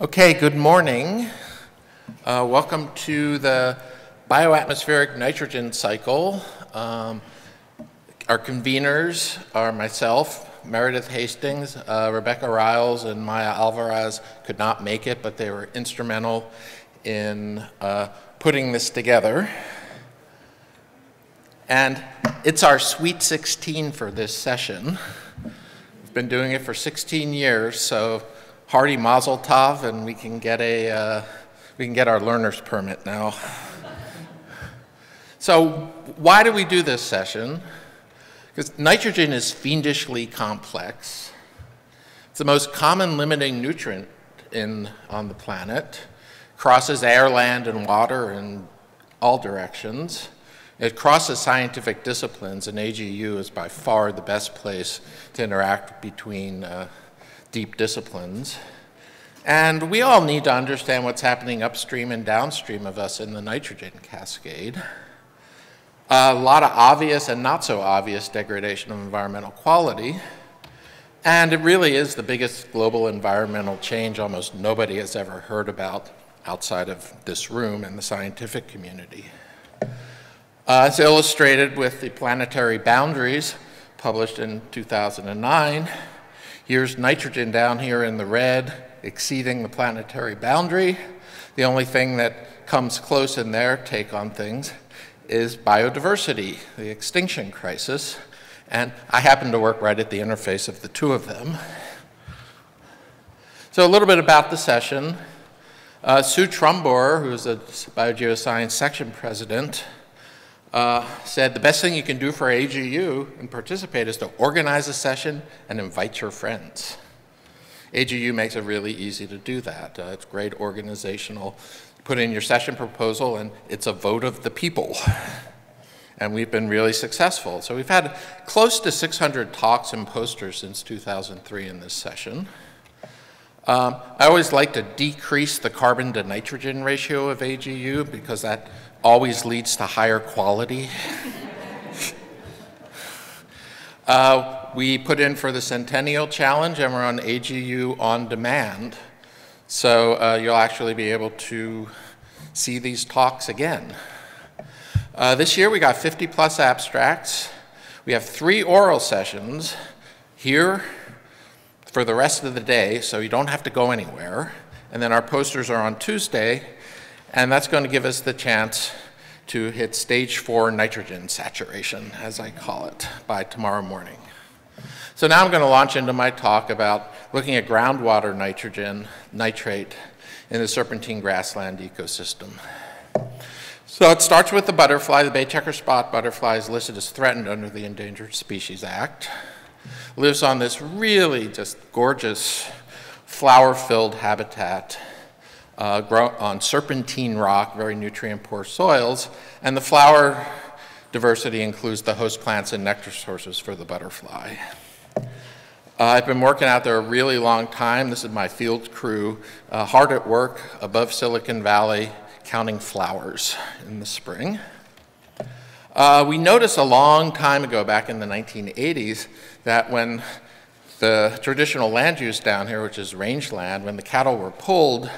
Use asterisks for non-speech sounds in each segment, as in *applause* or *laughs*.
Okay, good morning. Uh, welcome to the bioatmospheric nitrogen cycle. Um, our conveners are myself, Meredith Hastings, uh, Rebecca Ryals, and Maya Almaraz could not make it, but they were instrumental in uh, putting this together. And it's our Sweet 16 for this session. We've been doing it for 16 years, so hearty mazel tov, and we can get a uh, we can get our learner's permit now. so why do we do this session? Because nitrogen is fiendishly complex. It's the most common limiting nutrient in, on the planet. Crosses air, land, and water in all directions. It crosses scientific disciplines, and AGU is by far the best place to interact between uh, deep disciplines. And we all need to understand what's happening upstream and downstream of us in the nitrogen cascade. A lot of obvious and not so obvious degradation of environmental quality. And it really is the biggest global environmental change almost nobody has ever heard about outside of this room and the scientific community. Uh, it's illustrated with the planetary boundaries published in 2009 Here's nitrogen down here in the red, exceeding the planetary boundary. The only thing that comes close in their take on things is biodiversity, the extinction crisis. And I happen to work right at the interface of the two of them. So a little bit about the session. Uh, Sue Trumbore, who's a biogeoscience section president, uh, said the best thing you can do for AGU and participate is to organize a session and invite your friends. AGU makes it really easy to do that. Uh, it's great organizational. Put in your session proposal and it's a vote of the people. *laughs* And we've been really successful. So we've had close to 600 talks and posters since 2003 in this session. Um, I always like to decrease the carbon to nitrogen ratio of AGU because that always leads to higher quality. *laughs* uh, we put in for the Centennial Challenge and we're on AGU on demand. So uh, you'll actually be able to see these talks again. Uh, this year we got 50 plus abstracts. We have three oral sessions here for the rest of the day, so you don't have to go anywhere. And then our posters are on Tuesday, and that's going to give us the chance to hit stage four nitrogen saturation, as I call it, by tomorrow morning. So now I'm going to launch into my talk about looking at groundwater nitrogen, nitrate, in the serpentine grassland ecosystem. So it starts with the butterfly. The bay checkerspot butterfly is listed as threatened under the Endangered Species Act. Lives on this really just gorgeous flower-filled habitat uh, grow on serpentine rock, very nutrient-poor soils, and the flower diversity includes the host plants and nectar sources for the butterfly. Uh, I've been working out there a really long time. This is my field crew, uh, hard at work above Silicon Valley, counting flowers in the spring. Uh, we noticed a long time ago, back in the 1980s, that when the traditional land use down here, which is rangeland, when the cattle were pulled,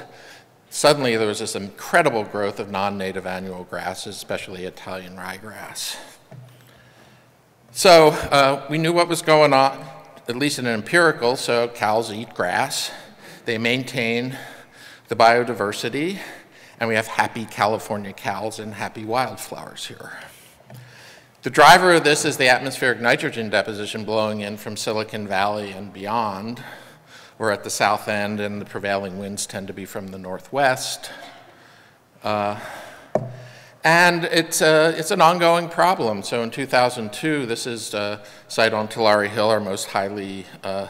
Suddenly, there was this incredible growth of non-native annual grasses, especially Italian ryegrass. So uh, we knew what was going on, at least in an empirical, so cows eat grass. They maintain the biodiversity, and we have happy California cows and happy wildflowers here. The driver of this is the atmospheric nitrogen deposition blowing in from Silicon Valley and beyond. We're at the south end, and the prevailing winds tend to be from the northwest. Uh, and it's, uh, it's an ongoing problem. So in 2002, this is a site on Tulare Hill, our most highly, uh,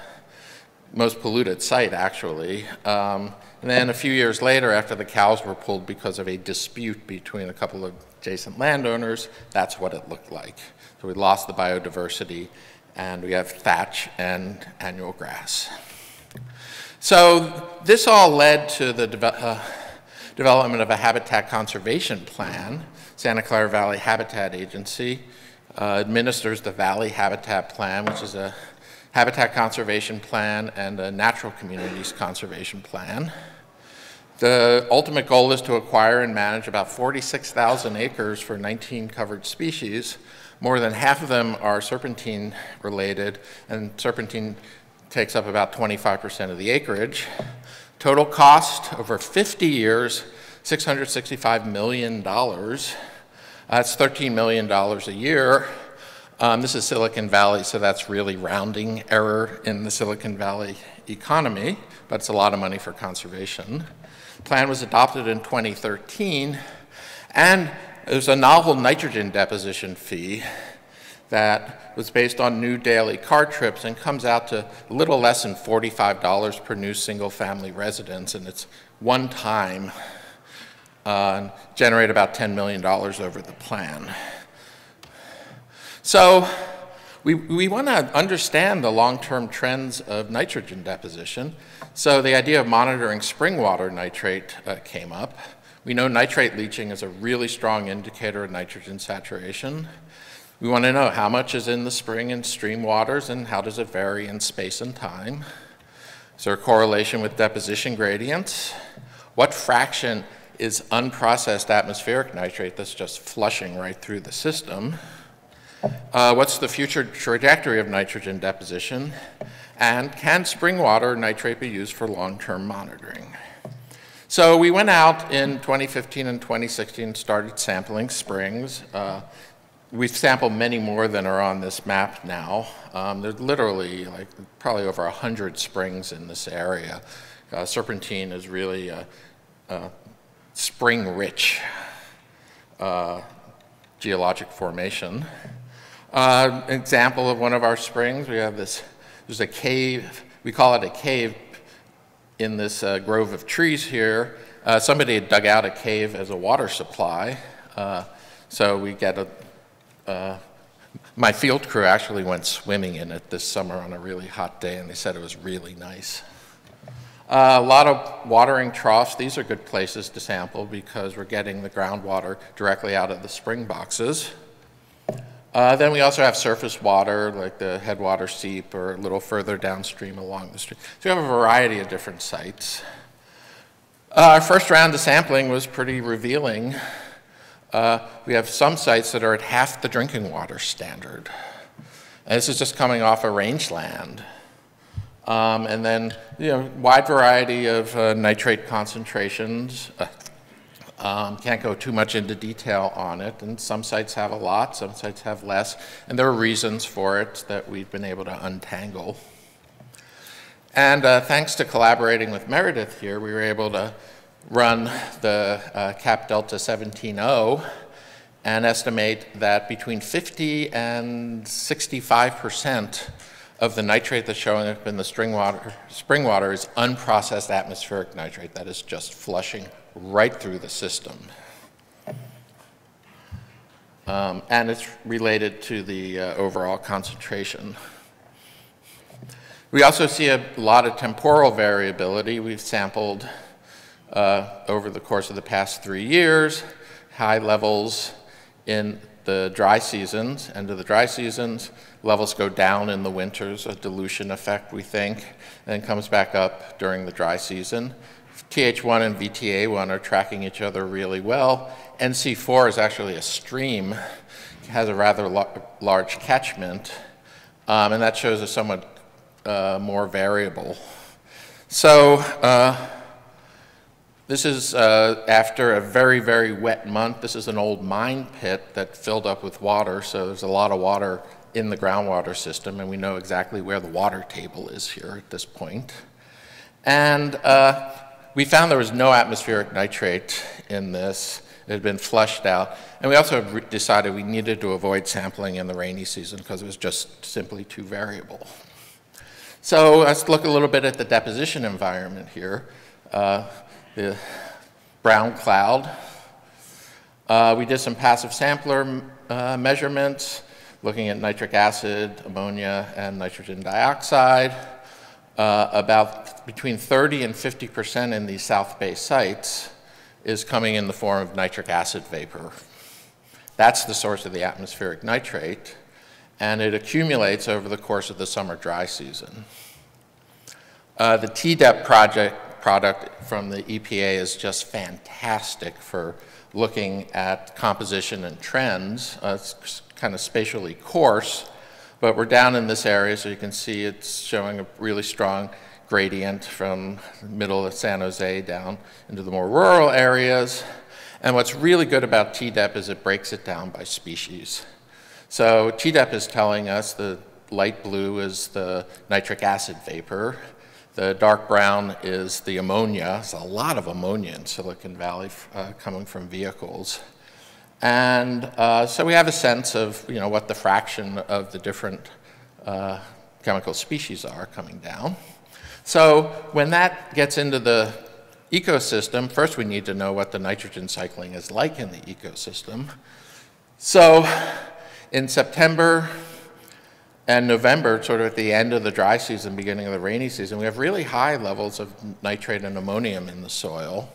most polluted site, actually. Um, and then a few years later, after the cows were pulled because of a dispute between a couple of adjacent landowners, that's what it looked like. So we lost the biodiversity, and we have thatch and annual grass. So this all led to the de uh, development of a habitat conservation plan. Santa Clara Valley Habitat Agency uh, administers the Valley Habitat Plan, which is a habitat conservation plan and a natural communities conservation plan. The ultimate goal is to acquire and manage about 46,000 acres for 19 covered species. More than half of them are serpentine related, and serpentine takes up about 25% of the acreage. Total cost over 50 years, $665 million. That's $13 million a year. Um, this is Silicon Valley, so that's really rounding error in the Silicon Valley economy, but it's a lot of money for conservation. Plan was adopted in 2013, and there's a novel nitrogen deposition fee that was based on new daily car trips and comes out to a little less than $45 per new single family residence, and it's one time, uh, generate about $10 million over the plan. So we, we want to understand the long-term trends of nitrogen deposition. So the idea of monitoring spring water nitrate uh, came up. We know nitrate leaching is a really strong indicator of nitrogen saturation. We want to know how much is in the spring and stream waters and how does it vary in space and time. Is there a correlation with deposition gradients? What fraction is unprocessed atmospheric nitrate that's just flushing right through the system? Uh, what's the future trajectory of nitrogen deposition? And can spring water nitrate be used for long-term monitoring? So we went out in 2015 and 2016, started sampling springs. Uh, We've sampled many more than are on this map now. Um, there's literally like probably over 100 springs in this area. Uh, Serpentine is really a, a spring-rich uh, geologic formation. Uh, example of one of our springs, we have this, there's a cave, we call it a cave in this uh, grove of trees here. Uh, somebody had dug out a cave as a water supply. Uh, so we get a uh, my field crew actually went swimming in it this summer on a really hot day, and they said it was really nice. Uh, a lot of watering troughs. These are good places to sample because we're getting the groundwater directly out of the spring boxes. Uh, then we also have surface water, like the headwater seep, or a little further downstream along the stream. So we have a variety of different sites. Uh, our first round of sampling was pretty revealing. Uh, we have some sites that are at half the drinking water standard. And this is just coming off a rangeland. Um, and then, you know, wide variety of uh, nitrate concentrations. Uh, um, can't go too much into detail on it. And some sites have a lot, some sites have less. And there are reasons for it that we've been able to untangle. And uh, thanks to collaborating with Meredith here, we were able to run the uh, CAP Delta 17O and estimate that between 50 and 65 percent of the nitrate that's showing up in the spring water, spring water is unprocessed atmospheric nitrate that is just flushing right through the system. Um, and it's related to the uh, overall concentration. We also see a lot of temporal variability. We've sampled uh, over the course of the past three years, high levels in the dry seasons, end of the dry seasons, levels go down in the winters, a dilution effect we think, and comes back up during the dry season. TH1 and VTA1 are tracking each other really well. NC4 is actually a stream, has a rather large catchment, um, and that shows a somewhat uh, more variable. So, uh, this is uh, after a very, very wet month. This is an old mine pit that filled up with water, so there's a lot of water in the groundwater system, and we know exactly where the water table is here at this point. And uh, we found there was no atmospheric nitrate in this. It had been flushed out. And we also decided we needed to avoid sampling in the rainy season because it was just simply too variable. So let's look a little bit at the deposition environment here. Uh, the brown cloud. Uh, we did some passive sampler uh, measurements, looking at nitric acid, ammonia, and nitrogen dioxide. Uh, about between 30 and 50 percent in these South Bay sites is coming in the form of nitric acid vapor. That's the source of the atmospheric nitrate, and it accumulates over the course of the summer dry season. Uh, the TDEP project product from the EPA is just fantastic for looking at composition and trends. Uh, it's kind of spatially coarse, but we're down in this area, so you can see it's showing a really strong gradient from the middle of San Jose down into the more rural areas. And what's really good about TDEP is it breaks it down by species. So TDEP is telling us the light blue is the nitric acid vapor. The dark brown is the ammonia. There's a lot of ammonia in Silicon Valley uh, coming from vehicles. And uh, so we have a sense of you know, what the fraction of the different uh, chemical species are coming down. So when that gets into the ecosystem, first we need to know what the nitrogen cycling is like in the ecosystem. So in September and November, sort of at the end of the dry season, beginning of the rainy season, we have really high levels of nitrate and ammonium in the soil.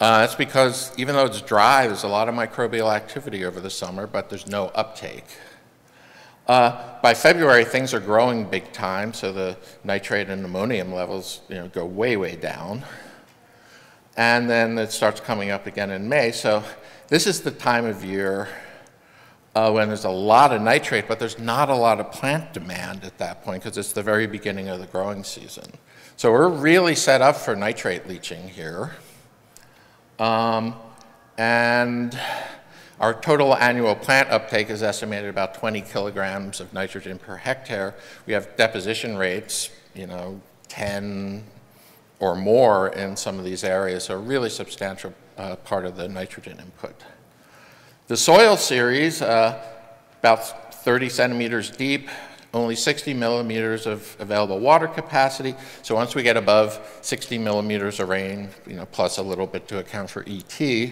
Uh, that's because even though it's dry, there's a lot of microbial activity over the summer, but there's no uptake. Uh, by February, things are growing big time, so the nitrate and ammonium levels you know, go way, way down. And then it starts coming up again in May. So this is the time of year uh, when there's a lot of nitrate, but there's not a lot of plant demand at that point because it's the very beginning of the growing season. So we're really set up for nitrate leaching here. Um, and our total annual plant uptake is estimated about 20 kilograms of nitrogen per hectare. We have deposition rates, you know, 10 or more in some of these areas, so a really substantial uh, part of the nitrogen input. The soil series, uh, about 30 centimeters deep, only 60 millimeters of available water capacity. So once we get above 60 millimeters of rain, you know, plus a little bit to account for ET,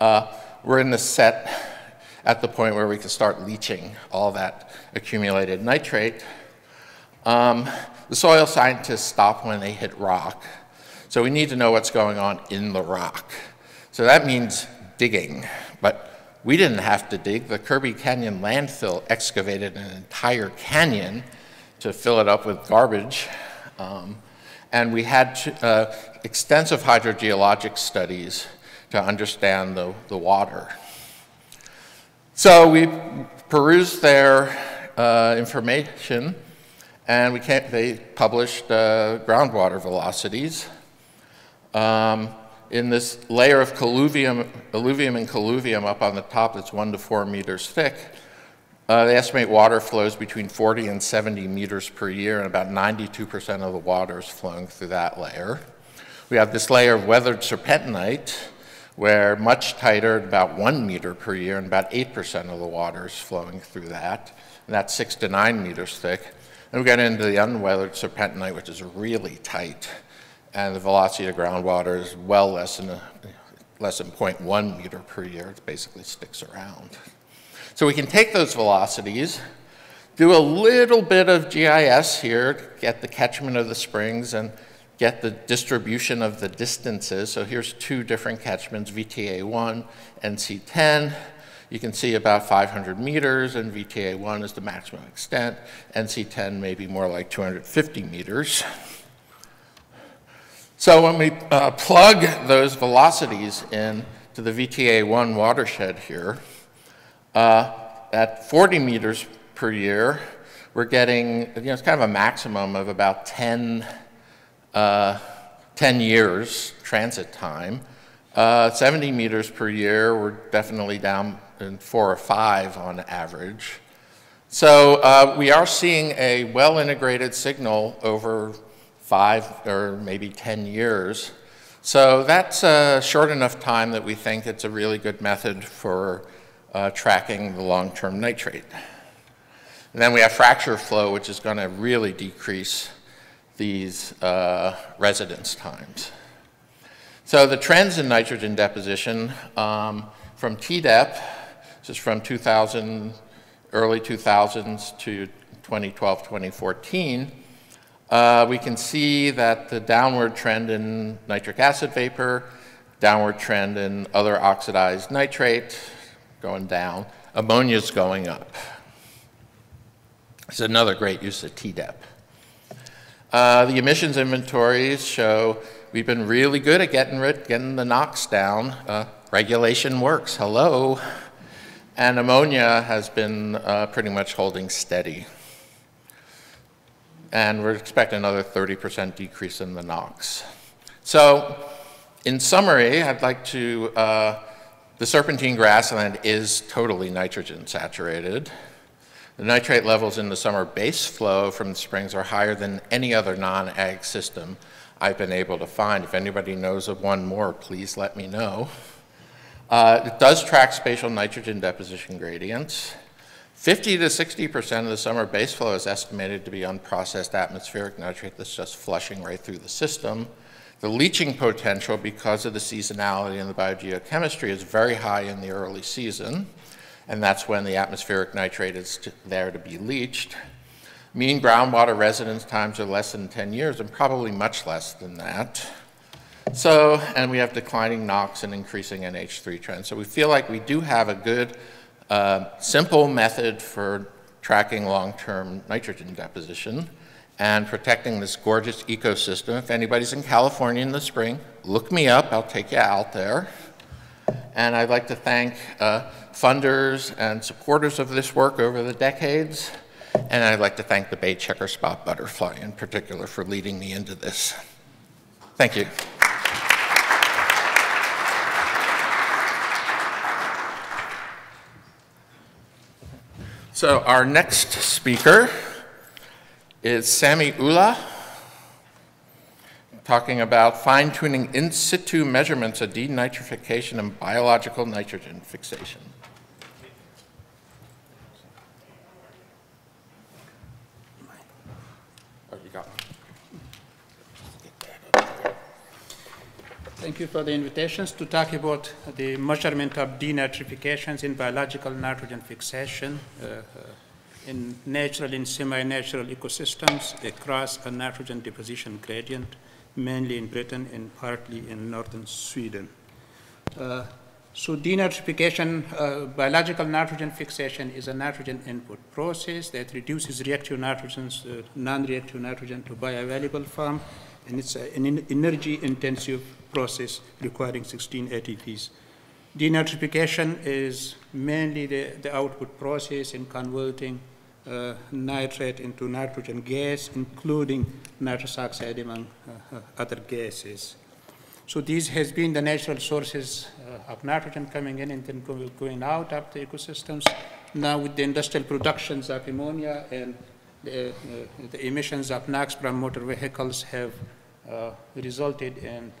uh, we're in the set at the point where we can start leaching all that accumulated nitrate. Um, the soil scientists stop when they hit rock. So we need to know what's going on in the rock. So that means digging. But we didn't have to dig. The Kirby Canyon landfill excavated an entire canyon to fill it up with garbage. Um, and we had to, uh, extensive hydrogeologic studies to understand the, the water. So we perused their uh, information and we they published uh, groundwater velocities. Um, in this layer of colluvium, alluvium and colluvium up on the top that's one to four meters thick, uh, they estimate water flows between 40 and 70 meters per year, and about 92% of the water is flowing through that layer. We have this layer of weathered serpentinite, where much tighter, about one meter per year, and about 8% of the water is flowing through that. And that's six to nine meters thick. And we get into the unweathered serpentinite, which is really tight. And the velocity of groundwater is well less than, less than 0.1 meter per year. It basically sticks around. So we can take those velocities, do a little bit of GIS here, get the catchment of the springs, and get the distribution of the distances. So here's two different catchments, VTA1 and C10. You can see about 500 meters, and VTA1 is the maximum extent. NC10 may be more like 250 meters. So when we uh, plug those velocities in to the VTA1 watershed here, uh, at 40 meters per year, we're getting, you know, it's kind of a maximum of about 10 uh, 10 years transit time. Uh, 70 meters per year, we're definitely down in four or five on average. So uh, we are seeing a well-integrated signal over five or maybe 10 years. So that's a short enough time that we think it's a really good method for uh, tracking the long-term nitrate. And then we have fracture flow, which is going to really decrease these uh, residence times. So the trends in nitrogen deposition um, from TDEP, this is from 2000, early 2000s to 2012, 2014, uh, we can see that the downward trend in nitric acid vapor, downward trend in other oxidized nitrate going down, ammonia is going up. It's another great use of TDEP. Uh, the emissions inventories show we've been really good at getting rid, getting the NOx down. Uh, regulation works, hello. And ammonia has been uh, pretty much holding steady. And we're expecting another 30% decrease in the NOx. So in summary, I'd like to, uh, the serpentine grassland is totally nitrogen saturated. The nitrate levels in the summer base flow from the springs are higher than any other non-ag system I've been able to find. If anybody knows of one more, please let me know. Uh, it does track spatial nitrogen deposition gradients. 50 to 60% of the summer base flow is estimated to be unprocessed atmospheric nitrate that's just flushing right through the system. The leaching potential, because of the seasonality and the biogeochemistry, is very high in the early season and that's when the atmospheric nitrate is to, there to be leached. Mean groundwater residence times are less than 10 years and probably much less than that. So, and we have declining NOx and increasing NH3 trends. So we feel like we do have a good, uh, simple method for tracking long-term nitrogen deposition and protecting this gorgeous ecosystem. If anybody's in California in the spring, look me up, I'll take you out there. And I'd like to thank uh, funders and supporters of this work over the decades. And I'd like to thank the Bay Checkerspot Butterfly in particular for leading me into this. Thank you. So our next speaker is Sami Ullah talking about fine-tuning in situ measurements of denitrification and biological nitrogen fixation. Oh, Thank you for the invitations to talk about the measurement of denitrifications in biological nitrogen fixation uh, in natural and semi-natural ecosystems across a nitrogen deposition gradient mainly in Britain and partly in northern Sweden. Uh, so denitrification, uh, biological nitrogen fixation is a nitrogen input process that reduces reactive nitrogen, uh, non-reactive nitrogen to bioavailable form, and it's an energy-intensive process requiring 16 ATPs. Denitrification is mainly the, the output process in converting uh, nitrate into nitrogen gas, including nitrous oxide among uh, uh, other gases. So these has been the natural sources uh, of nitrogen coming in and then going out of the ecosystems. Now with the industrial productions of ammonia and the, uh, the emissions of NOx from motor vehicles have uh, resulted in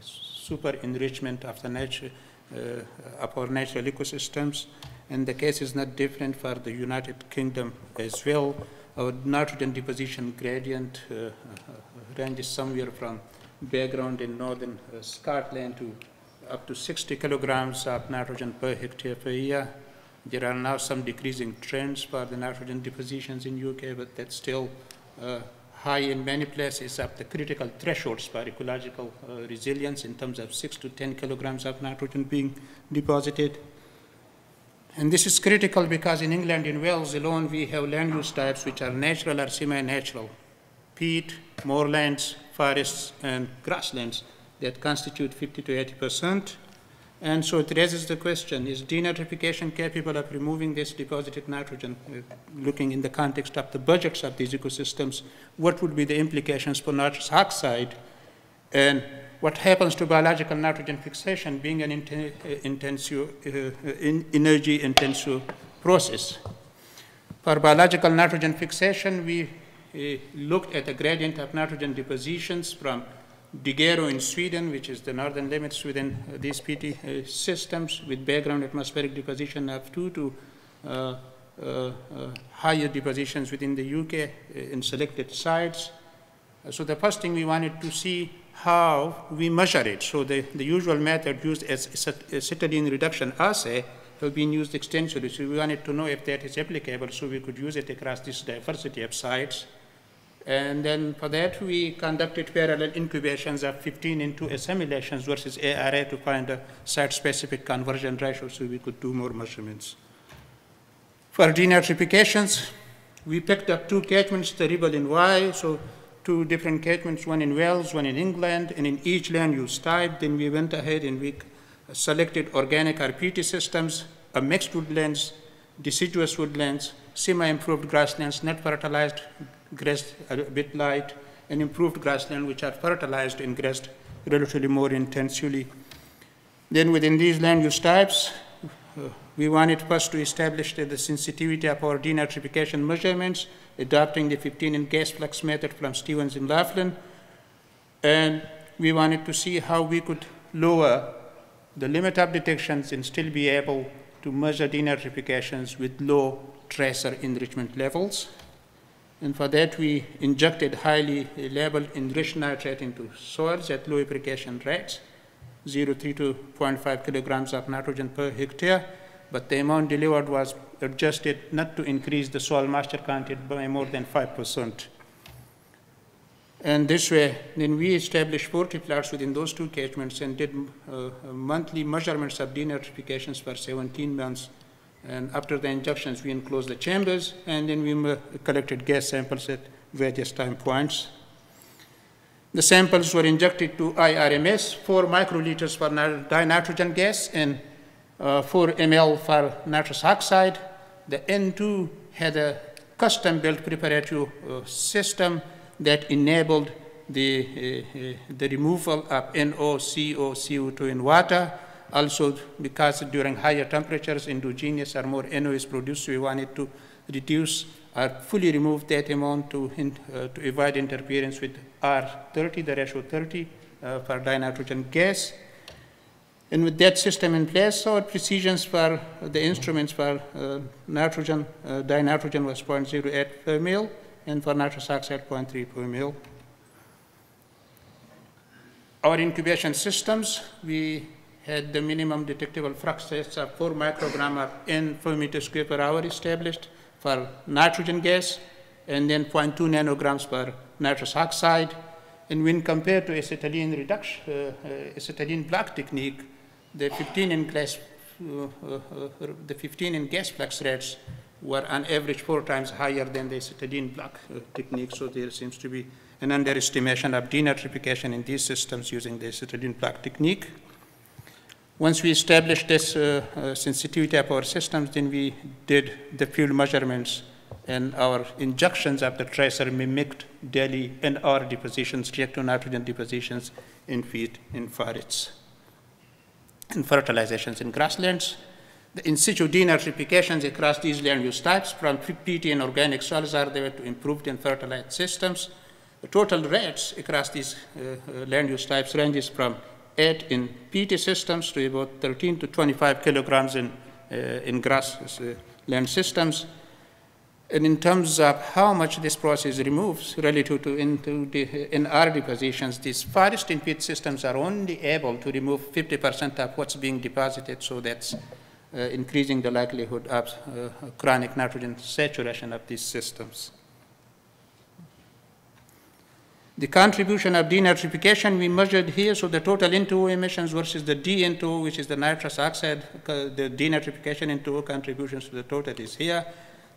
super enrichment of the nature of our natural ecosystems and the case is not different for the United Kingdom as well. Our nitrogen deposition gradient uh, uh, ranges somewhere from background in northern uh, Scotland to up to 60 kilograms of nitrogen per hectare per year. There are now some decreasing trends for the nitrogen depositions in UK, but that's still uh, high in many places up the critical thresholds for ecological uh, resilience in terms of 6 to 10 kilograms of nitrogen being deposited. And this is critical because in England, in Wales alone, we have land use types which are natural or semi-natural. Peat, moorlands, forests, and grasslands that constitute 50 to 80 percent. And so it raises the question, is denitrification capable of removing this deposited nitrogen? Uh, looking in the context of the budgets of these ecosystems, what would be the implications for nitrous oxide? And what happens to biological nitrogen fixation being an uh, intensive, uh, in energy intensive process. For biological nitrogen fixation, we uh, looked at the gradient of nitrogen depositions from Degerö in Sweden, which is the northern limits within uh, these PT uh, systems with background atmospheric deposition of 2 to uh, higher depositions within the UK in selected sites. so the first thing we wanted to see how we measure it. So the, the usual method used as acetylene reduction assay have been used extensively. So we wanted to know if that is applicable so we could use it across this diversity of sites. And then for that, we conducted parallel incubations of 15N2 assimilations versus ARA to find a site-specific conversion ratio so we could do more measurements. For denitrifications, we picked up two catchments, the Ribble in Wye. So two different catchments, one in Wales, one in England, and in each land use type, then we went ahead and we selected organic RPT systems, a mixed woodlands, deciduous woodlands, semi-improved grasslands, not fertilized, a bit light, and improved grassland which are fertilized and grazed relatively more intensively. Then within these land use types, we wanted first to establish the sensitivity of our denitrification measurements, adopting the 15N gas flux method from Stevens and Laughlin. And we wanted to see how we could lower the limit of detections and still be able to measure denitrifications with low tracer enrichment levels. And for that, we injected highly labeled enriched nitrate into soils at low application rates, 0.3 to 0.5 kilograms of nitrogen per hectare. But the amount delivered was adjusted not to increase the soil moisture content by more than 5%. And this way, then we established 40 plots within those two catchments and did uh, monthly measurements of denitrifications for 17 months. And after the injections, we enclosed the chambers, and then we collected gas samples at various time points. The samples were injected to IRMS, 4 microliters for dinitrogen gas and uh, 4 ml for nitrous oxide. The N2 had a custom-built preparatory uh, system that enabled the, uh, uh the removal of NO, CO, CO2 in water. Also, because during higher temperatures, endogenous or more NO is produced, we wanted to reduce or fully remove that amount to, uh, to avoid interference with R30, the ratio 30 uh, for dinitrogen gas. And with that system in place, our precisions for the instruments for uh, nitrogen, uh, dinitrogen was 0.08 per mil, and for nitrous oxide 0.3 per mil. Our incubation systems, we had the minimum detectable flux rates of 4 microgram of N per meter square per hour established for nitrogen gas, and then 0.2 nanograms per nitrous oxide. And when compared to acetylene reduction, uh, uh, acetylene block technique, the 15N gas, uh, uh, uh, the 15N gas flux rates were on average four times higher than the acetylene block uh, technique. So there seems to be an underestimation of denitrification in these systems using the acetylene block technique. Once we established this uh, uh, sensitivity of our systems, then we did the field measurements and our injections of the tracer mimicked daily NR depositions, reactive nitrogen depositions in feed in forests and fertilizations in grasslands. The in situ denitrifications across these land use types from peat and organic soils are there to improved and fertilized systems. The total rates across these uh, uh land use types ranges from 8 in peat systems to about 13 to 25 kilograms in, uh, in grass uh, land systems. And in terms of how much this process removes relative to into the, in our depositions, these forest in peat systems are only able to remove 50% of what's being deposited, so that's uh, increasing the likelihood of uh, chronic nitrogen saturation of these systems. The contribution of denitrification we measured here, so the total N2O emissions versus the DN2O, which is the nitrous oxide, the denitrification N2O contributions to the total is here.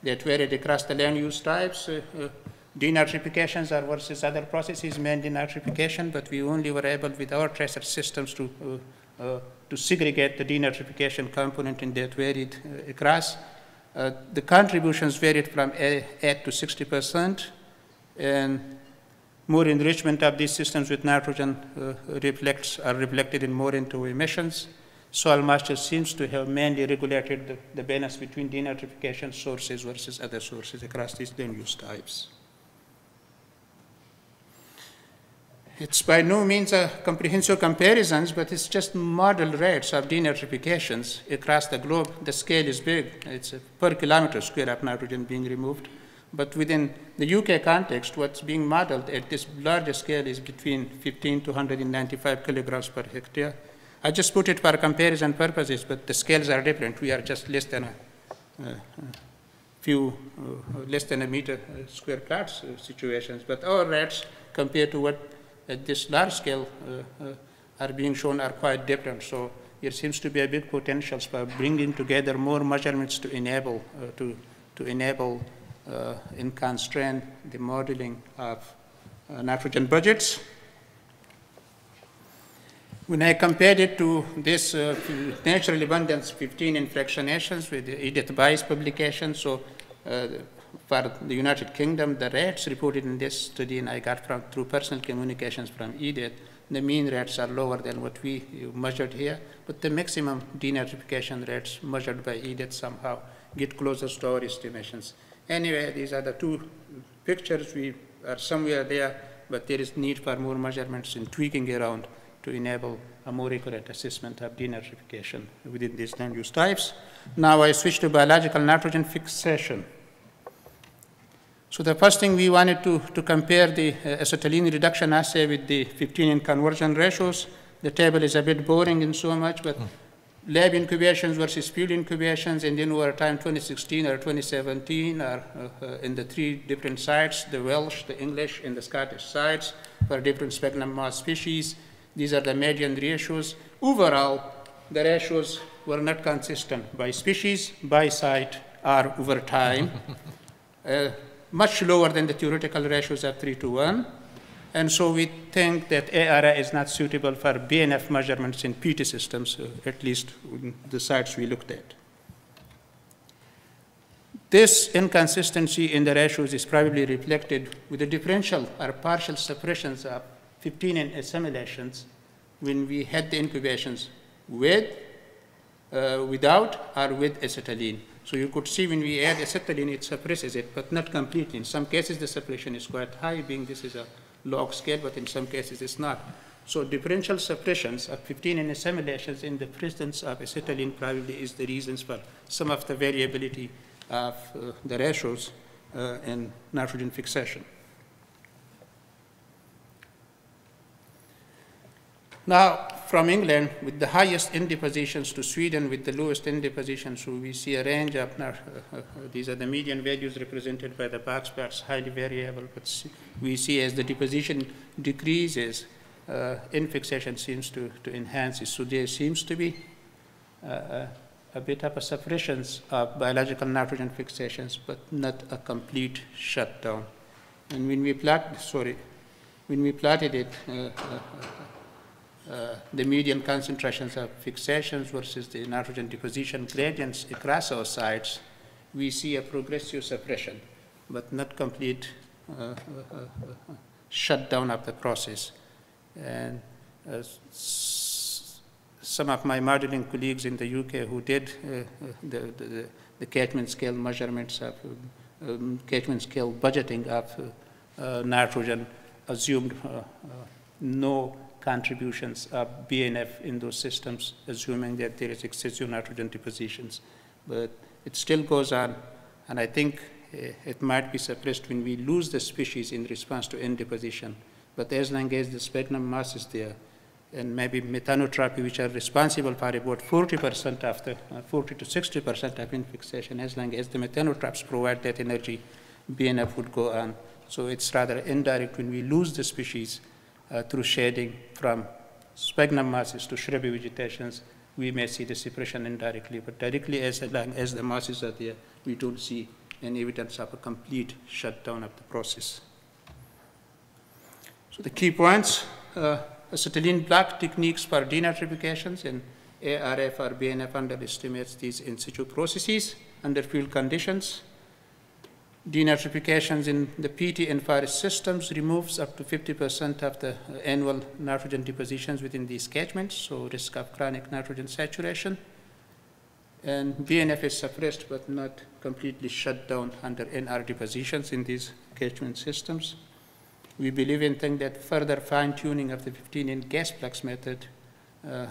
That varied across the land use types. Uh, uh, denitrifications are versus other processes, main denitrification, but we only were able with our tracer systems to, uh, uh to segregate the denitrification component in that varied uh, across. Uh, the contributions varied from 8 to 60 percent, and more enrichment of these systems with nitrogen uh, reflects are reflected in more N2O emissions. Soil moisture seems to have mainly regulated the, the balance between denitrification sources versus other sources across these land use types. It's by no means a comprehensive comparisons, but it's just model rates of denitrifications across the globe. The scale is big. It's per kilometer square of nitrogen being removed. But within the UK context, what's being modeled at this larger scale is between 15 to 195 kilograms per hectare. I just put it for comparison purposes, but the scales are different. We are just less than a, a few, uh, less than a meter uh, square plots uh, situations. But our rates compared to what at this large scale uh, uh, are being shown are quite different. So there seems to be a big potential for bringing together more measurements to enable, uh, to, to enable uh, and constrain the modeling of uh, nitrogen budgets. When I compared it to this uh, natural abundance 15N fractionations with Edith Bai's publication, so for the United Kingdom, the rates reported in this study, and I got from through personal communications from Edith, the mean rates are lower than what we measured here, but the maximum denitrification rates measured by Edith somehow get closer to our estimations. Anyway, these are the two pictures. We are somewhere there, but there is need for more measurements and tweaking around to enable a more accurate assessment of denitrification within these land use types. Now I switch to biological nitrogen fixation. So the first thing we wanted to, to compare the uh, acetylene reduction assay with the 15N conversion ratios. The table is a bit boring in so much, but mm. Lab incubations versus field incubations, and then over time 2016 or 2017 are uh, in the three different sites, the Welsh, the English, and the Scottish sites for different sphagnum moss species. These are the median ratios. Overall, the ratios were not consistent by species, by site, or over time. *laughs* uh, much lower than the theoretical ratios of 3 to 1. And so we think that ARA is not suitable for BNF measurements in PT systems, uh, at least the sites we looked at. This inconsistency in the ratios is probably reflected with the differential or partial suppressions of 15N assimilations when we had the incubations with, uh, without, or with acetylene. So you could see when we add acetylene, it suppresses it, but not completely. In some cases, the suppression is quite high, being this is a log scale, but in some cases, it's not. So differential suppressions of 15N assimilations in the presence of acetylene probably is the reasons for some of the variability of uh, the ratios uh, in nitrogen fixation. Now, from England, with the highest N depositions to Sweden with the lowest N depositions, so we see a range of, uh, uh, these are the median values represented by the box plots, highly variable, but we see as the deposition decreases, uh, fixation seems to, to enhance it. So there seems to be uh, a, a bit of a suppression of biological nitrogen fixations, but not a complete shutdown. And when we plot, sorry, when we plotted it, uh, uh, the median concentrations of fixations versus the nitrogen deposition gradients across our sites, we see a progressive suppression, but not complete uh, uh, uh shutdown of the process. And some of my modeling colleagues in the UK who did the, the, the, catchment scale measurements of um, catchment scale budgeting of nitrogen assumed no contributions of BNF in those systems, assuming that there is excessive nitrogen depositions. But it still goes on, and I think uh, it might be suppressed when we lose the species in response to N deposition. But as long as the sphagnum moss is there, and maybe methanotrophy, which are responsible for about 40% of the, uh, 40 to 60% of N fixation, as long as the methanotrophs provide that energy, BNF would go on. So it's rather indirect when we lose the species, through shading from sphagnum mosses to shrubby vegetations, we may see the suppression indirectly, but directly as long as the mosses are there, we don't see any evidence of a complete shutdown of the process. So the key points, uh, acetylene block techniques for denitrifications and ARF or BNF underestimates these in situ processes under field conditions. Denitrifications in the PT and forest systems removes up to 50% of the annual nitrogen depositions within these catchments, so risk of chronic nitrogen saturation. And BNF is suppressed but not completely shut down under NR depositions in these catchment systems. We believe and think that further fine-tuning of the 15N gas flux method uh, uh,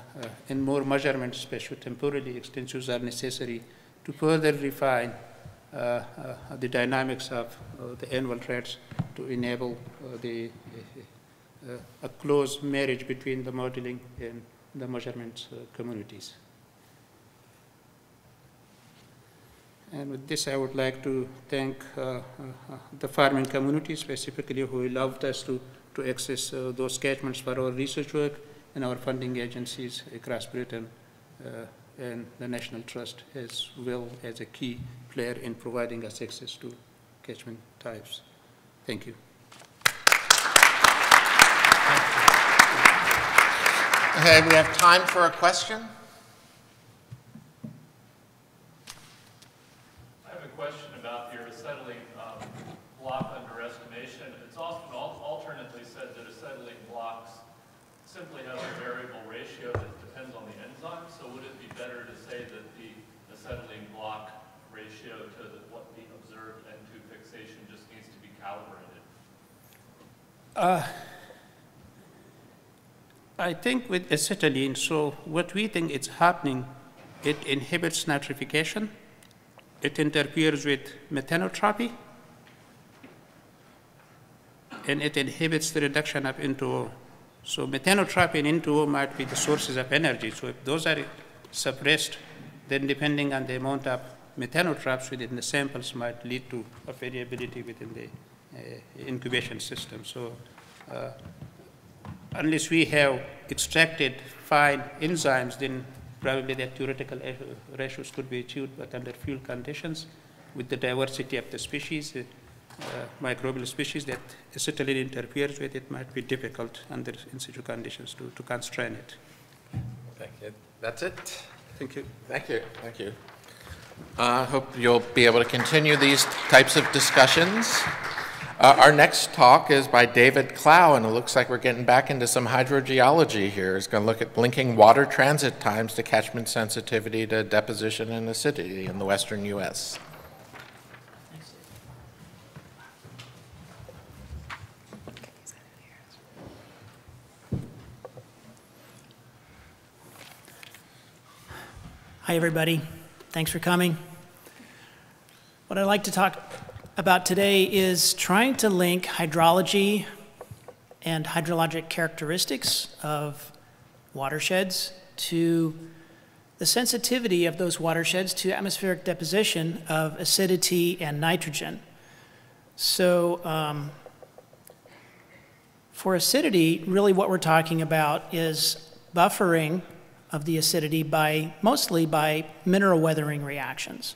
and more measurements, spatiotemporally extensions, are necessary to further refine uh, uh, the dynamics of uh, the annual rates to enable the a close marriage between the modeling and the measurement communities. And with this, I would like to thank uh, uh, the farming community, specifically who allowed us to, to access uh, those catchments for our research work and our funding agencies across Britain and the National Trust as well as a key player in providing us access to catchment types. Thank you. Okay, we have time for a question. I think with acetylene, so what we think is happening, it inhibits nitrification, it interferes with methanotrophy, and it inhibits the reduction of N2O. So methanotrophy and N2O might be the sources of energy. So if those are suppressed, then depending on the amount of methanotrophs within the samples might lead to a variability within the uh, incubation system. So uh, unless we have extracted fine enzymes, then probably that theoretical uh, ratios could be achieved, but under fuel conditions, with the diversity of the species, uh, uh, microbial species that acetylene interferes with, it might be difficult under in situ conditions to, to constrain it. Thank you. That's it? Thank you. Thank you, thank you. I hope you'll be able to continue these types of discussions. Uh, Our next talk is by David Clow, and it looks like we're getting back into some hydrogeology here. He's going to look at linking water transit times to catchment sensitivity to deposition and acidity in the western U.S. Hi, everybody. Thanks for coming. What I'd like to talk about today is trying to link hydrology and hydrologic characteristics of watersheds to the sensitivity of those watersheds to atmospheric deposition of acidity and nitrogen. So, um, for acidity, really what we're talking about is buffering of the acidity by mostly by mineral weathering reactions.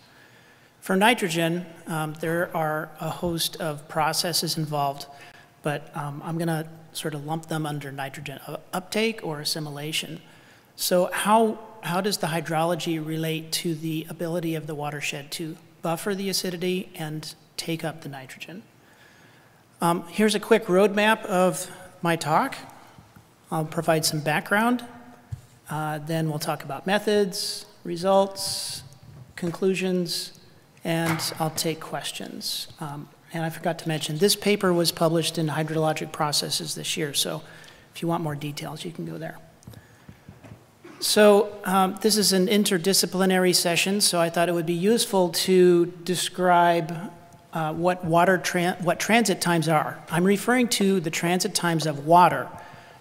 For nitrogen, um, there are a host of processes involved, but um, I'm going to sort of lump them under nitrogen uptake or assimilation. So, how, how does the hydrology relate to the ability of the watershed to buffer the acidity and take up the nitrogen? Um, here's a quick roadmap of my talk. I'll provide some background. Uh, Then we'll talk about methods, results, conclusions, and I'll take questions. Um, And I forgot to mention, this paper was published in Hydrologic Processes this year, so if you want more details, you can go there. So um, this is an interdisciplinary session, so I thought it would be useful to describe uh, what water, what transit times are. I'm referring to the transit times of water.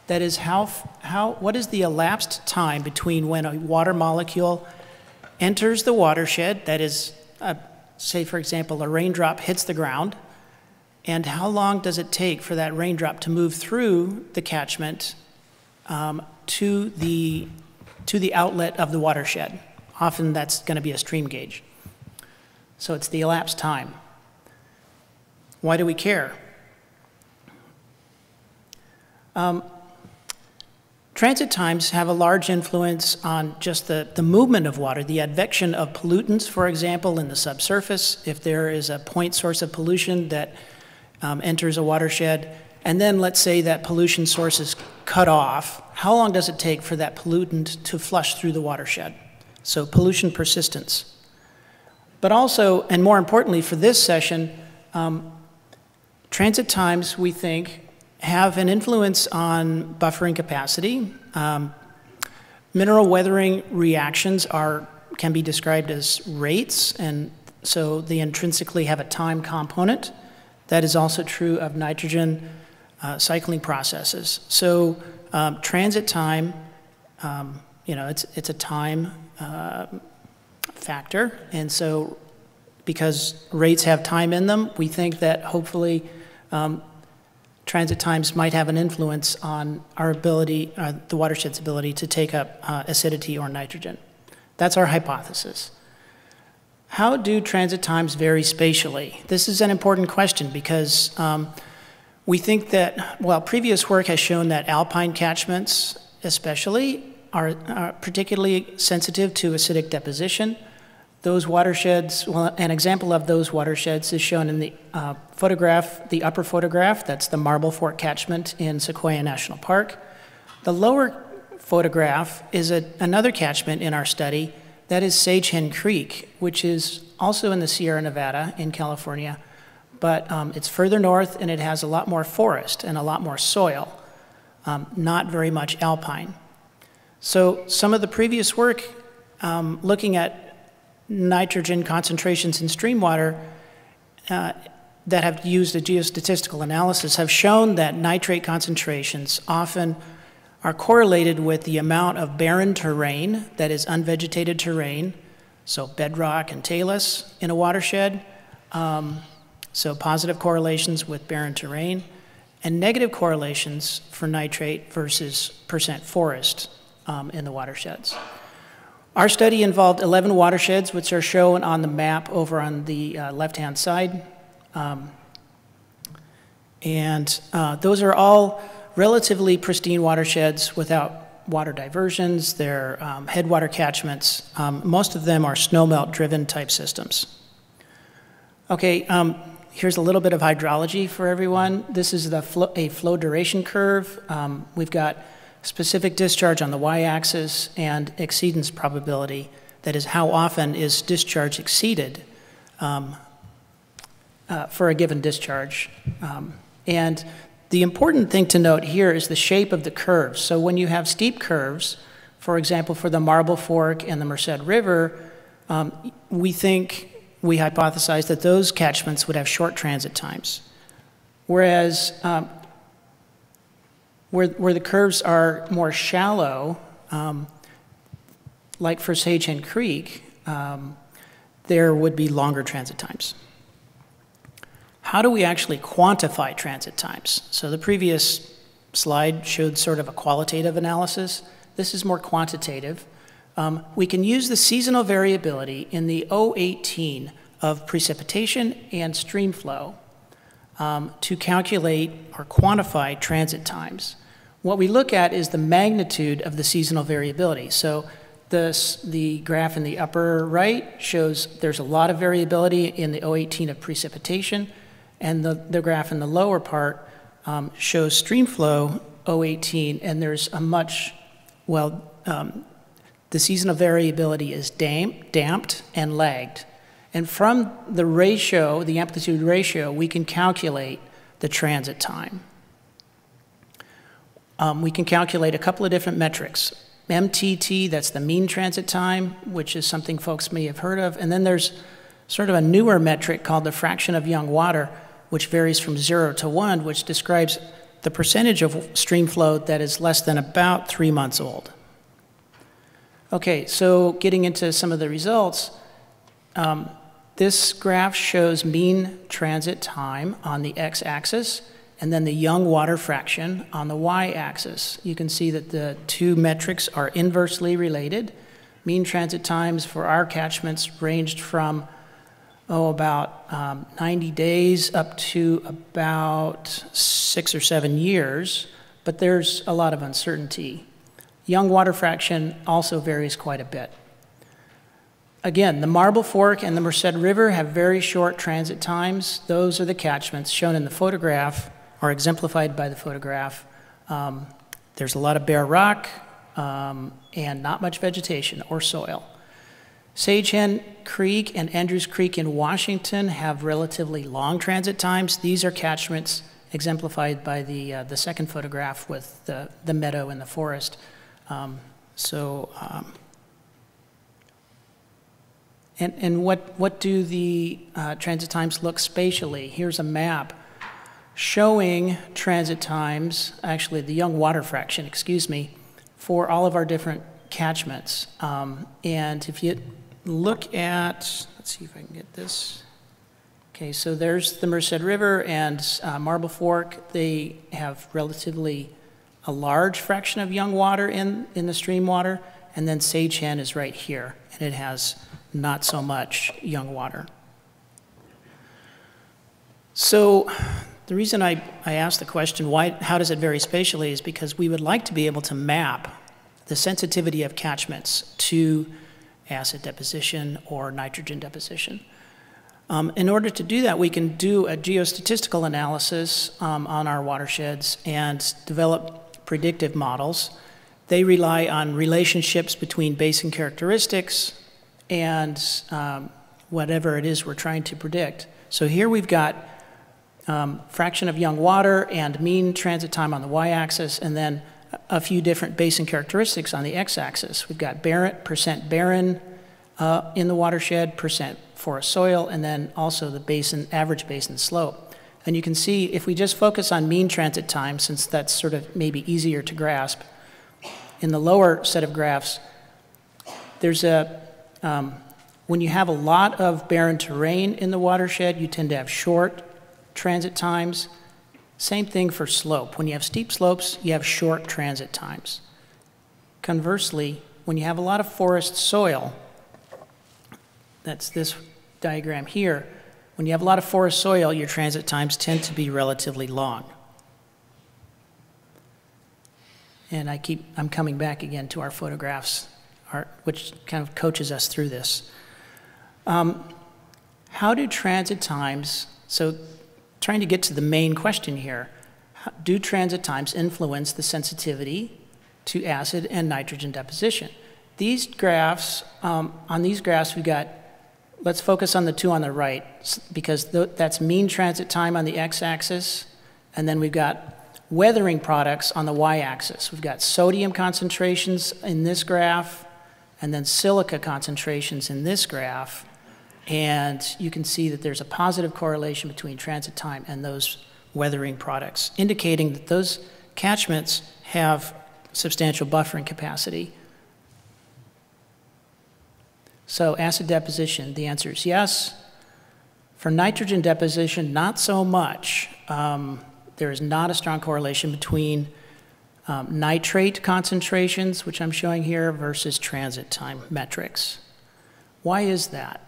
That is how, how, what is the elapsed time between when a water molecule enters the watershed, that is, uh, say for example, a raindrop hits the ground, and how long does it take for that raindrop to move through the catchment um, to, the, to the outlet of the watershed? Often that's going to be a stream gauge. So it's the elapsed time. Why do we care? Um, Transit times have a large influence on just the, the movement of water, the advection of pollutants, for example, in the subsurface. If there is a point source of pollution that um, enters a watershed, and then let's say that pollution source is cut off, how long does it take for that pollutant to flush through the watershed? So pollution persistence. But also, and more importantly for this session, um, transit times, we think, have an influence on buffering capacity. Um, mineral weathering reactions are, can be described as rates, and so they intrinsically have a time component. That is also true of nitrogen uh, cycling processes. So um, transit time, um, you know, it's, it's a time uh, factor, and so because rates have time in them, we think that hopefully um, transit times might have an influence on our ability, uh, the watershed's ability to take up uh, acidity or nitrogen. That's our hypothesis. How do transit times vary spatially? This is an important question because um, we think that, well, previous work has shown that alpine catchments especially are, are particularly sensitive to acidic deposition. Those watersheds, well, an example of those watersheds is shown in the uh, photograph, the upper photograph, that's the Marble Fork catchment in Sequoia National Park. The lower photograph is a, another catchment in our study, that is Sagehen Creek, which is also in the Sierra Nevada in California, but um, it's further north and it has a lot more forest and a lot more soil, um, not very much alpine. So some of the previous work um, looking at nitrogen concentrations in stream water uh, that have used a geostatistical analysis have shown that nitrate concentrations often are correlated with the amount of barren terrain, that is unvegetated terrain, so bedrock and talus in a watershed, um, so positive correlations with barren terrain, and negative correlations for nitrate versus percent forest um, in the watersheds. Our study involved 11 watersheds, which are shown on the map over on the uh, left-hand side. Um, and uh, those are all relatively pristine watersheds without water diversions. They're um, headwater catchments. Um, most of them are snowmelt-driven type systems. Okay, um, here's a little bit of hydrology for everyone. This is the flow, a flow duration curve. Um, we've got specific discharge on the y-axis, and exceedance probability, that is how often is discharge exceeded um, uh, for a given discharge. Um, and the important thing to note here is the shape of the curves. So when you have steep curves, for example, for the Marble Fork and the Merced River, um, we think, we hypothesize that those catchments would have short transit times. Whereas um, where, where the curves are more shallow, um, like for Sagehen Creek, um, there would be longer transit times. How do we actually quantify transit times? So the previous slide showed sort of a qualitative analysis. This is more quantitative. Um, we can use the seasonal variability in the O18 of precipitation and stream flow um, to calculate or quantify transit times. What we look at is the magnitude of the seasonal variability. So this, the graph in the upper right shows there's a lot of variability in the O18 of precipitation, and the, the graph in the lower part um, shows stream flow O18, and there's a much, well, um, the seasonal variability is damp, damped and lagged. And from the ratio, the amplitude ratio, we can calculate the transit time. Um, we can calculate a couple of different metrics. MTT, that's the mean transit time, which is something folks may have heard of. And then there's sort of a newer metric called the fraction of young water, which varies from zero to one, which describes the percentage of stream flow that is less than about three months old. Okay, so getting into some of the results, um, this graph shows mean transit time on the x-axis and then the young water fraction on the y-axis. You can see that the two metrics are inversely related. Mean transit times for our catchments ranged from, oh, about um, 90 days up to about six or seven years, but there's a lot of uncertainty. Young water fraction also varies quite a bit. Again, the Marble Fork and the Merced River have very short transit times. Those are the catchments shown in the photograph are exemplified by the photograph. Um, there's a lot of bare rock um, and not much vegetation or soil. Sagehen Creek and Andrews Creek in Washington have relatively long transit times. These are catchments exemplified by the, uh, the second photograph with the, the meadow and the forest. Um, so, um, and, and what, what do the uh, transit times look spatially? Here's a map showing transit times, actually the young water fraction, excuse me, for all of our different catchments. Um, and if you look at, let's see if I can get this. Okay, so there's the Merced River and uh, Marble Fork. They have relatively a large fraction of young water in, in the stream water, and then Hen is right here, and it has not so much young water. So The reason I, I asked the question, why, how does it vary spatially, is because we would like to be able to map the sensitivity of catchments to acid deposition or nitrogen deposition. Um, in order to do that, we can do a geostatistical analysis um, on our watersheds and develop predictive models. They rely on relationships between basin characteristics and um, whatever it is we're trying to predict. So here we've got um, fraction of young water and mean transit time on the y-axis, and then a few different basin characteristics on the x-axis. We've got barren, percent barren uh, in the watershed, percent forest soil, and then also the basin, average basin slope. And you can see if we just focus on mean transit time, since that's sort of maybe easier to grasp, in the lower set of graphs, there's a, um, when you have a lot of barren terrain in the watershed, you tend to have short transit times. Same thing for slope. When you have steep slopes, you have short transit times. Conversely, when you have a lot of forest soil, that's this diagram here, when you have a lot of forest soil, your transit times tend to be relatively long. And I keep, I'm coming back again to our photographs, our, which kind of coaches us through this. Um, how do transit times, so trying to get to the main question here. Do transit times influence the sensitivity to acid and nitrogen deposition? These graphs, um, on these graphs, we've got, let's focus on the two on the right, because th that's mean transit time on the x-axis, and then we've got weathering products on the y-axis. We've got sodium concentrations in this graph, and then silica concentrations in this graph. And you can see that there's a positive correlation between transit time and those weathering products, indicating that those catchments have substantial buffering capacity. So acid deposition, the answer is yes. For nitrogen deposition, not so much. Um, there is not a strong correlation between um, nitrate concentrations, which I'm showing here, versus transit time metrics. Why is that?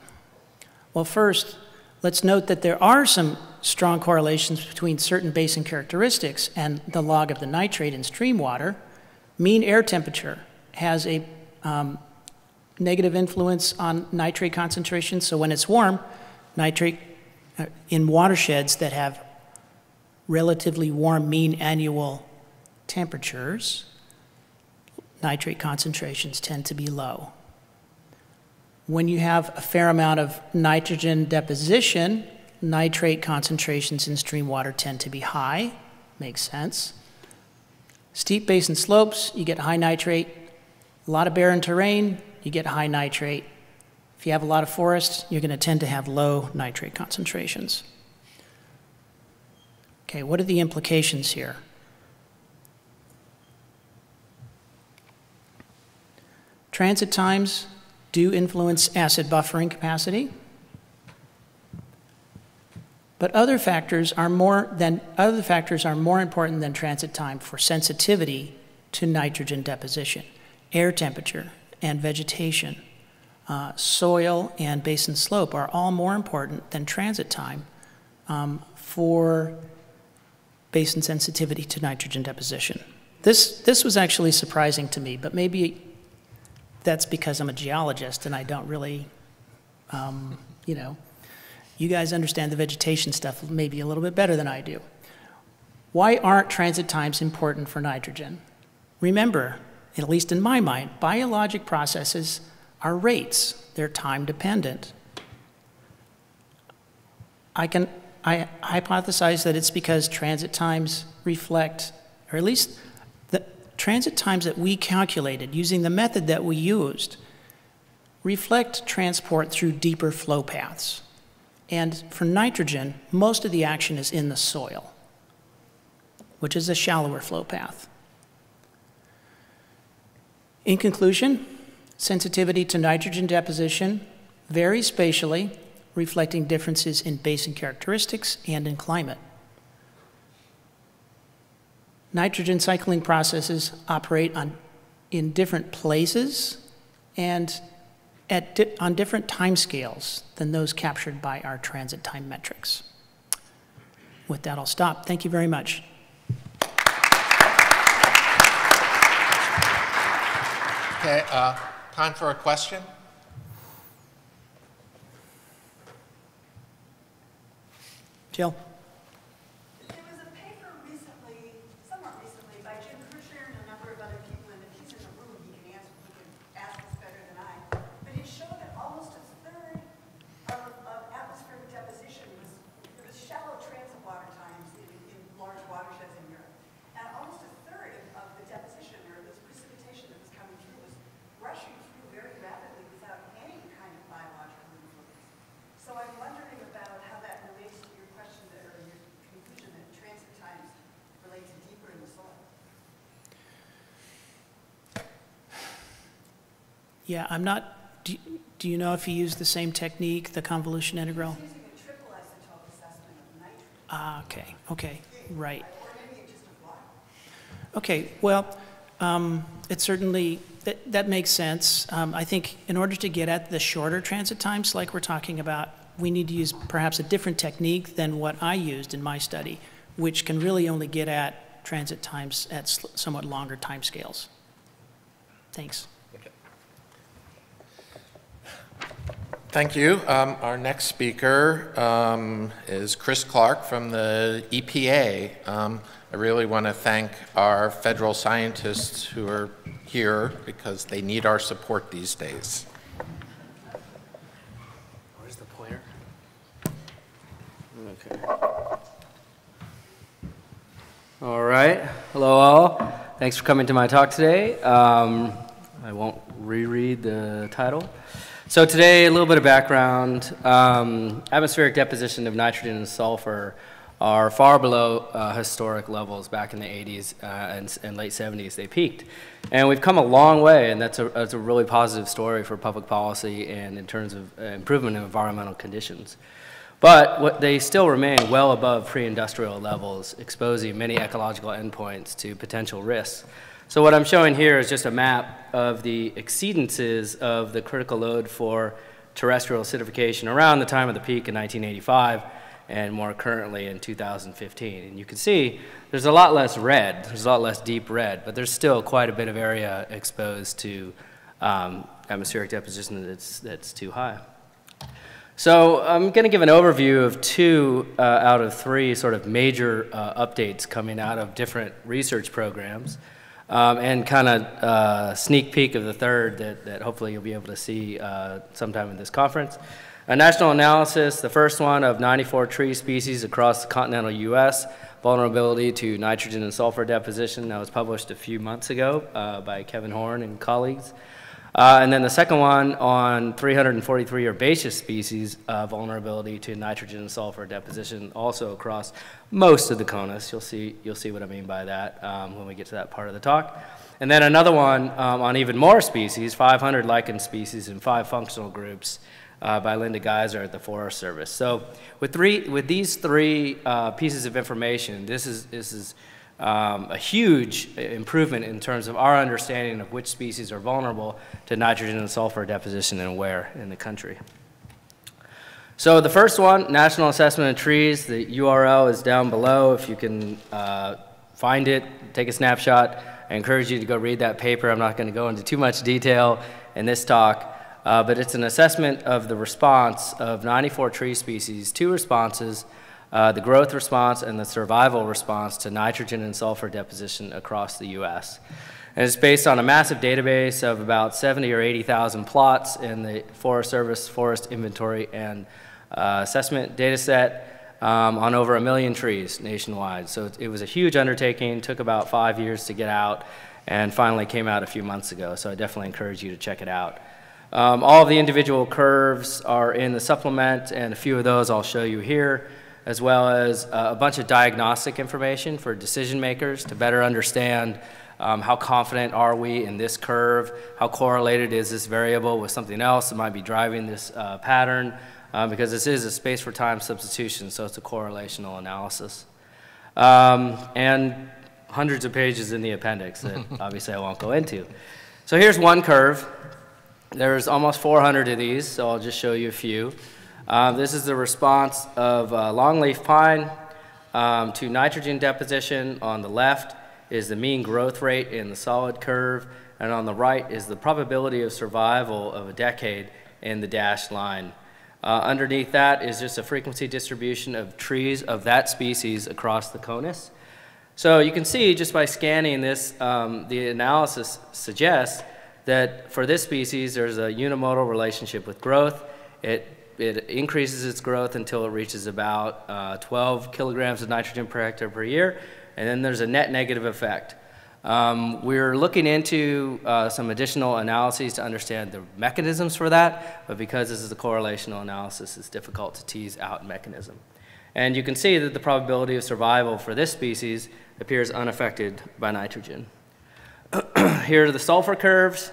Well, first, let's note that there are some strong correlations between certain basin characteristics and the log of the nitrate in stream water. Mean air temperature has a um, negative influence on nitrate concentration. So when it's warm, nitrate uh, in watersheds that have relatively warm mean annual temperatures, nitrate concentrations tend to be low. When you have a fair amount of nitrogen deposition, nitrate concentrations in stream water tend to be high. Makes sense. Steep basin slopes, you get high nitrate. A lot of barren terrain, you get high nitrate. If you have a lot of forest, you're going to tend to have low nitrate concentrations. Okay, what are the implications here? Transit times do influence acid buffering capacity. But other factors are more than other factors are more important than transit time for sensitivity to nitrogen deposition. Air temperature and vegetation, uh, soil and basin slope are all more important than transit time um, for basin sensitivity to nitrogen deposition. This, this was actually surprising to me, but maybe that's because I'm a geologist and I don't really, um, you know, you guys understand the vegetation stuff maybe a little bit better than I do. Why aren't transit times important for nitrogen? Remember, at least in my mind, biologic processes are rates. They're time dependent. I can I hypothesize that it's because transit times reflect, or at least transit times that we calculated using the method that we used reflect transport through deeper flow paths. And for nitrogen, most of the action is in the soil, which is a shallower flow path. In conclusion, sensitivity to nitrogen deposition varies spatially, reflecting differences in basin characteristics and in climate. Nitrogen cycling processes operate on, in different places and at di on different time scales than those captured by our transit time metrics. With that, I'll stop. Thank you very much. Okay, uh, time for a question? Jill? There was a paper recently, somewhat recently, by Jim Kirchner and a number of other people, and if he's in the room, he can answer, he can ask this better than I. But it showed that almost a third of, of atmospheric deposition was, it was shallow transit water times in, in large watersheds in Europe. And almost a third of, of the deposition, or this precipitation that was coming through, was rushing through very rapidly without any kind of biological influence. So I'm wondering about how that relates to your question that, or your conclusion that transit times relate to deeper in the soil. Yeah, I'm not, do, do you know if you use the same technique, the convolution integral? Using a triple isotope assessment of nitrogen, Ah, okay, okay, right. or maybe just a. Okay, well, um, it certainly, that, that makes sense. Um, I think in order to get at the shorter transit times, like we're talking about, we need to use perhaps a different technique than what I used in my study, which can really only get at transit times at somewhat longer timescales. Thanks. Thank you. Um, Our next speaker um, is Chris Clark from the EPA. Um, I really want to thank our federal scientists who are here because they need our support these days. Where's the pointer? Okay. All right. Hello, all. Thanks for coming to my talk today. Um, I won't reread the title. So today, a little bit of background. Um, atmospheric deposition of nitrogen and sulfur are far below uh, historic levels back in the 80s uh, and, and late 70s. They peaked. And we've come a long way, and that's a, that's a really positive story for public policy and in terms of uh, improvement in environmental conditions. But they still remain well above pre-industrial levels, exposing many ecological endpoints to potential risks. So what I'm showing here is just a map of the exceedances of the critical load for terrestrial acidification around the time of the peak in 1985 and more currently in 2015. And you can see there's a lot less red, there's a lot less deep red, but there's still quite a bit of area exposed to um, atmospheric deposition that's, that's too high. So I'm going to give an overview of two uh, out of three sort of major uh, updates coming out of different research programs, um, and kind of uh, sneak peek of the third that, that hopefully you'll be able to see uh, sometime in this conference. A national analysis, the first one of 94 tree species across the continental U.S., vulnerability to nitrogen and sulfur deposition. That was published a few months ago uh, by Kevin Horn and colleagues. Uh, and then the second one on 343 herbaceous species uh, vulnerability to nitrogen and sulfur deposition, also across most of the CONUS. You'll see, you'll see what I mean by that um, when we get to that part of the talk. And then another one um, on even more species, 500 lichen species and five functional groups uh, by Linda Geiser at the Forest Service. So with, three, with these three uh, pieces of information, this is, this is um, a huge improvement in terms of our understanding of which species are vulnerable to nitrogen and sulfur deposition and where in the country. So the first one, National Assessment of Trees, the URL is down below. If you can uh, find it, take a snapshot. I encourage you to go read that paper. I'm not going to go into too much detail in this talk, uh, but it's an assessment of the response of 94 tree species, two responses, uh, the growth response and the survival response to nitrogen and sulfur deposition across the U.S. And it's based on a massive database of about 70 or 80,000 plots in the Forest Service Forest Inventory and uh, Assessment data set um, on over a million trees nationwide. So it, it was a huge undertaking, took about five years to get out, and finally came out a few months ago. So I definitely encourage you to check it out. Um, all of the individual curves are in the supplement, and a few of those I'll show you here as well as uh, a bunch of diagnostic information for decision makers to better understand um, how confident are we in this curve, how correlated is this variable with something else that might be driving this uh, pattern, uh, because this is a space for time substitution, so it's a correlational analysis. Um, and hundreds of pages in the appendix that *laughs* obviously I won't go into. So here's one curve. There's almost 400 of these, so I'll just show you a few. Uh, this is the response of uh, longleaf pine um, to nitrogen deposition. On the left is the mean growth rate in the solid curve, and on the right is the probability of survival of a decade in the dashed line. Uh, underneath that is just a frequency distribution of trees of that species across the CONUS. So you can see just by scanning this, um, the analysis suggests that for this species, there's a unimodal relationship with growth. It, it increases its growth until it reaches about uh, 12 kilograms of nitrogen per hectare per year, and then there's a net negative effect. Um, we're looking into uh, some additional analyses to understand the mechanisms for that, but because this is a correlational analysis, it's difficult to tease out mechanism. And you can see that the probability of survival for this species appears unaffected by nitrogen. *clears throat* Here are the sulfur curves,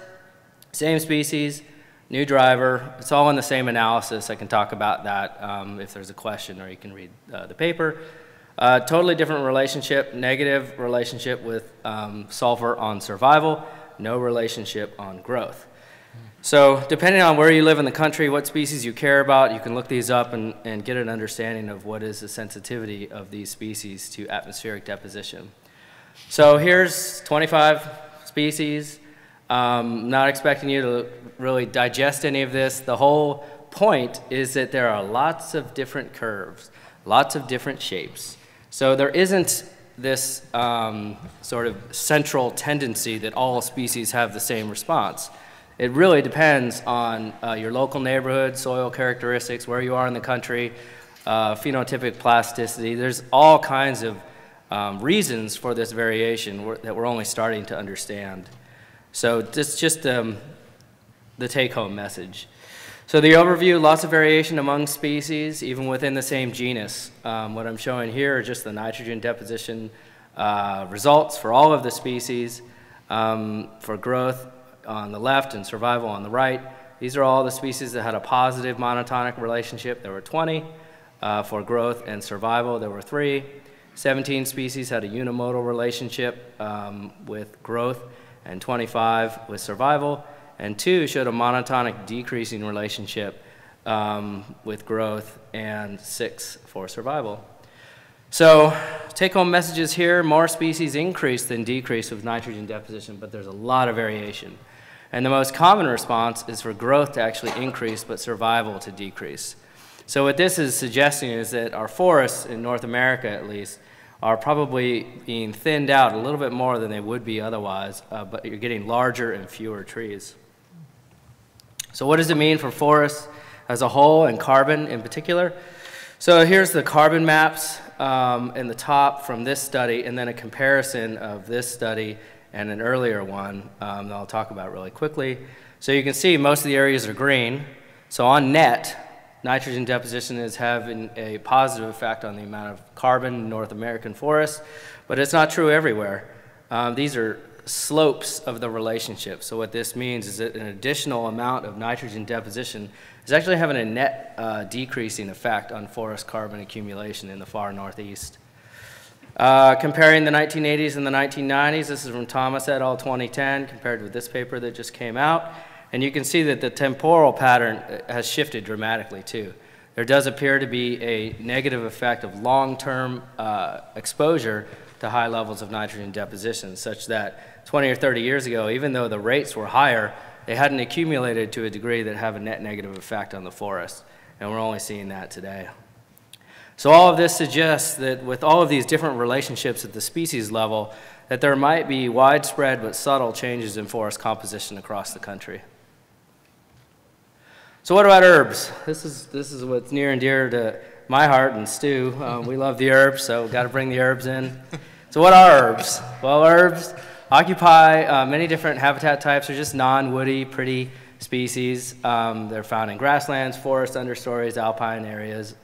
same species, new driver. It's all in the same analysis. I can talk about that um, if there's a question or you can read uh, the paper. Uh, totally different relationship, negative relationship with um, sulfur on survival, no relationship on growth. So depending on where you live in the country, what species you care about, you can look these up and, and get an understanding of what is the sensitivity of these species to atmospheric deposition. So here's 25 species. Um, not expecting you to really digest any of this. The whole point is that there are lots of different curves, lots of different shapes. So there isn't this um, sort of central tendency that all species have the same response. It really depends on uh, your local neighborhood, soil characteristics, where you are in the country, uh, phenotypic plasticity. There's all kinds of um, reasons for this variation that we're only starting to understand. So this just um, the take-home message. So the overview, lots of variation among species, even within the same genus. Um, what I'm showing here are just the nitrogen deposition uh, results for all of the species um, for growth on the left and survival on the right. These are all the species that had a positive monotonic relationship. There were 20. Uh, for growth and survival, there were three. 17 species had a unimodal relationship um, with growth and 25 with survival and two showed a monotonic decreasing relationship um, with growth, and six for survival. So, take home messages here more species increase than decrease with nitrogen deposition, but there's a lot of variation. And the most common response is for growth to actually increase, but survival to decrease. So, what this is suggesting is that our forests, in North America at least, are probably being thinned out a little bit more than they would be otherwise, uh, but you're getting larger and fewer trees. So what does it mean for forests as a whole and carbon in particular? So here's the carbon maps um, in the top from this study, and then a comparison of this study and an earlier one um, that I'll talk about really quickly. So you can see most of the areas are green. So on net, nitrogen deposition is having a positive effect on the amount of carbon in North American forests, but it's not true everywhere. Um, these are slopes of the relationship. So what this means is that an additional amount of nitrogen deposition is actually having a net uh, decreasing effect on forest carbon accumulation in the far northeast. Uh, comparing the 1980s and the 1990s, this is from Thomas et al. 2010 compared with this paper that just came out. And you can see that the temporal pattern uh, has shifted dramatically too. There does appear to be a negative effect of long-term uh, exposure to high levels of nitrogen deposition, such that 20 or 30 years ago, even though the rates were higher, they hadn't accumulated to a degree that have a net negative effect on the forest. And we're only seeing that today. So all of this suggests that with all of these different relationships at the species level, that there might be widespread but subtle changes in forest composition across the country. So what about herbs? This is, this is what's near and dear to my heart and Stu. Um, we love the herbs, so got to bring the herbs in. So what are herbs? Well, herbs occupy uh, many different habitat types. They're just non-woody, pretty species. Um, they're found in grasslands, forests, understories, alpine areas,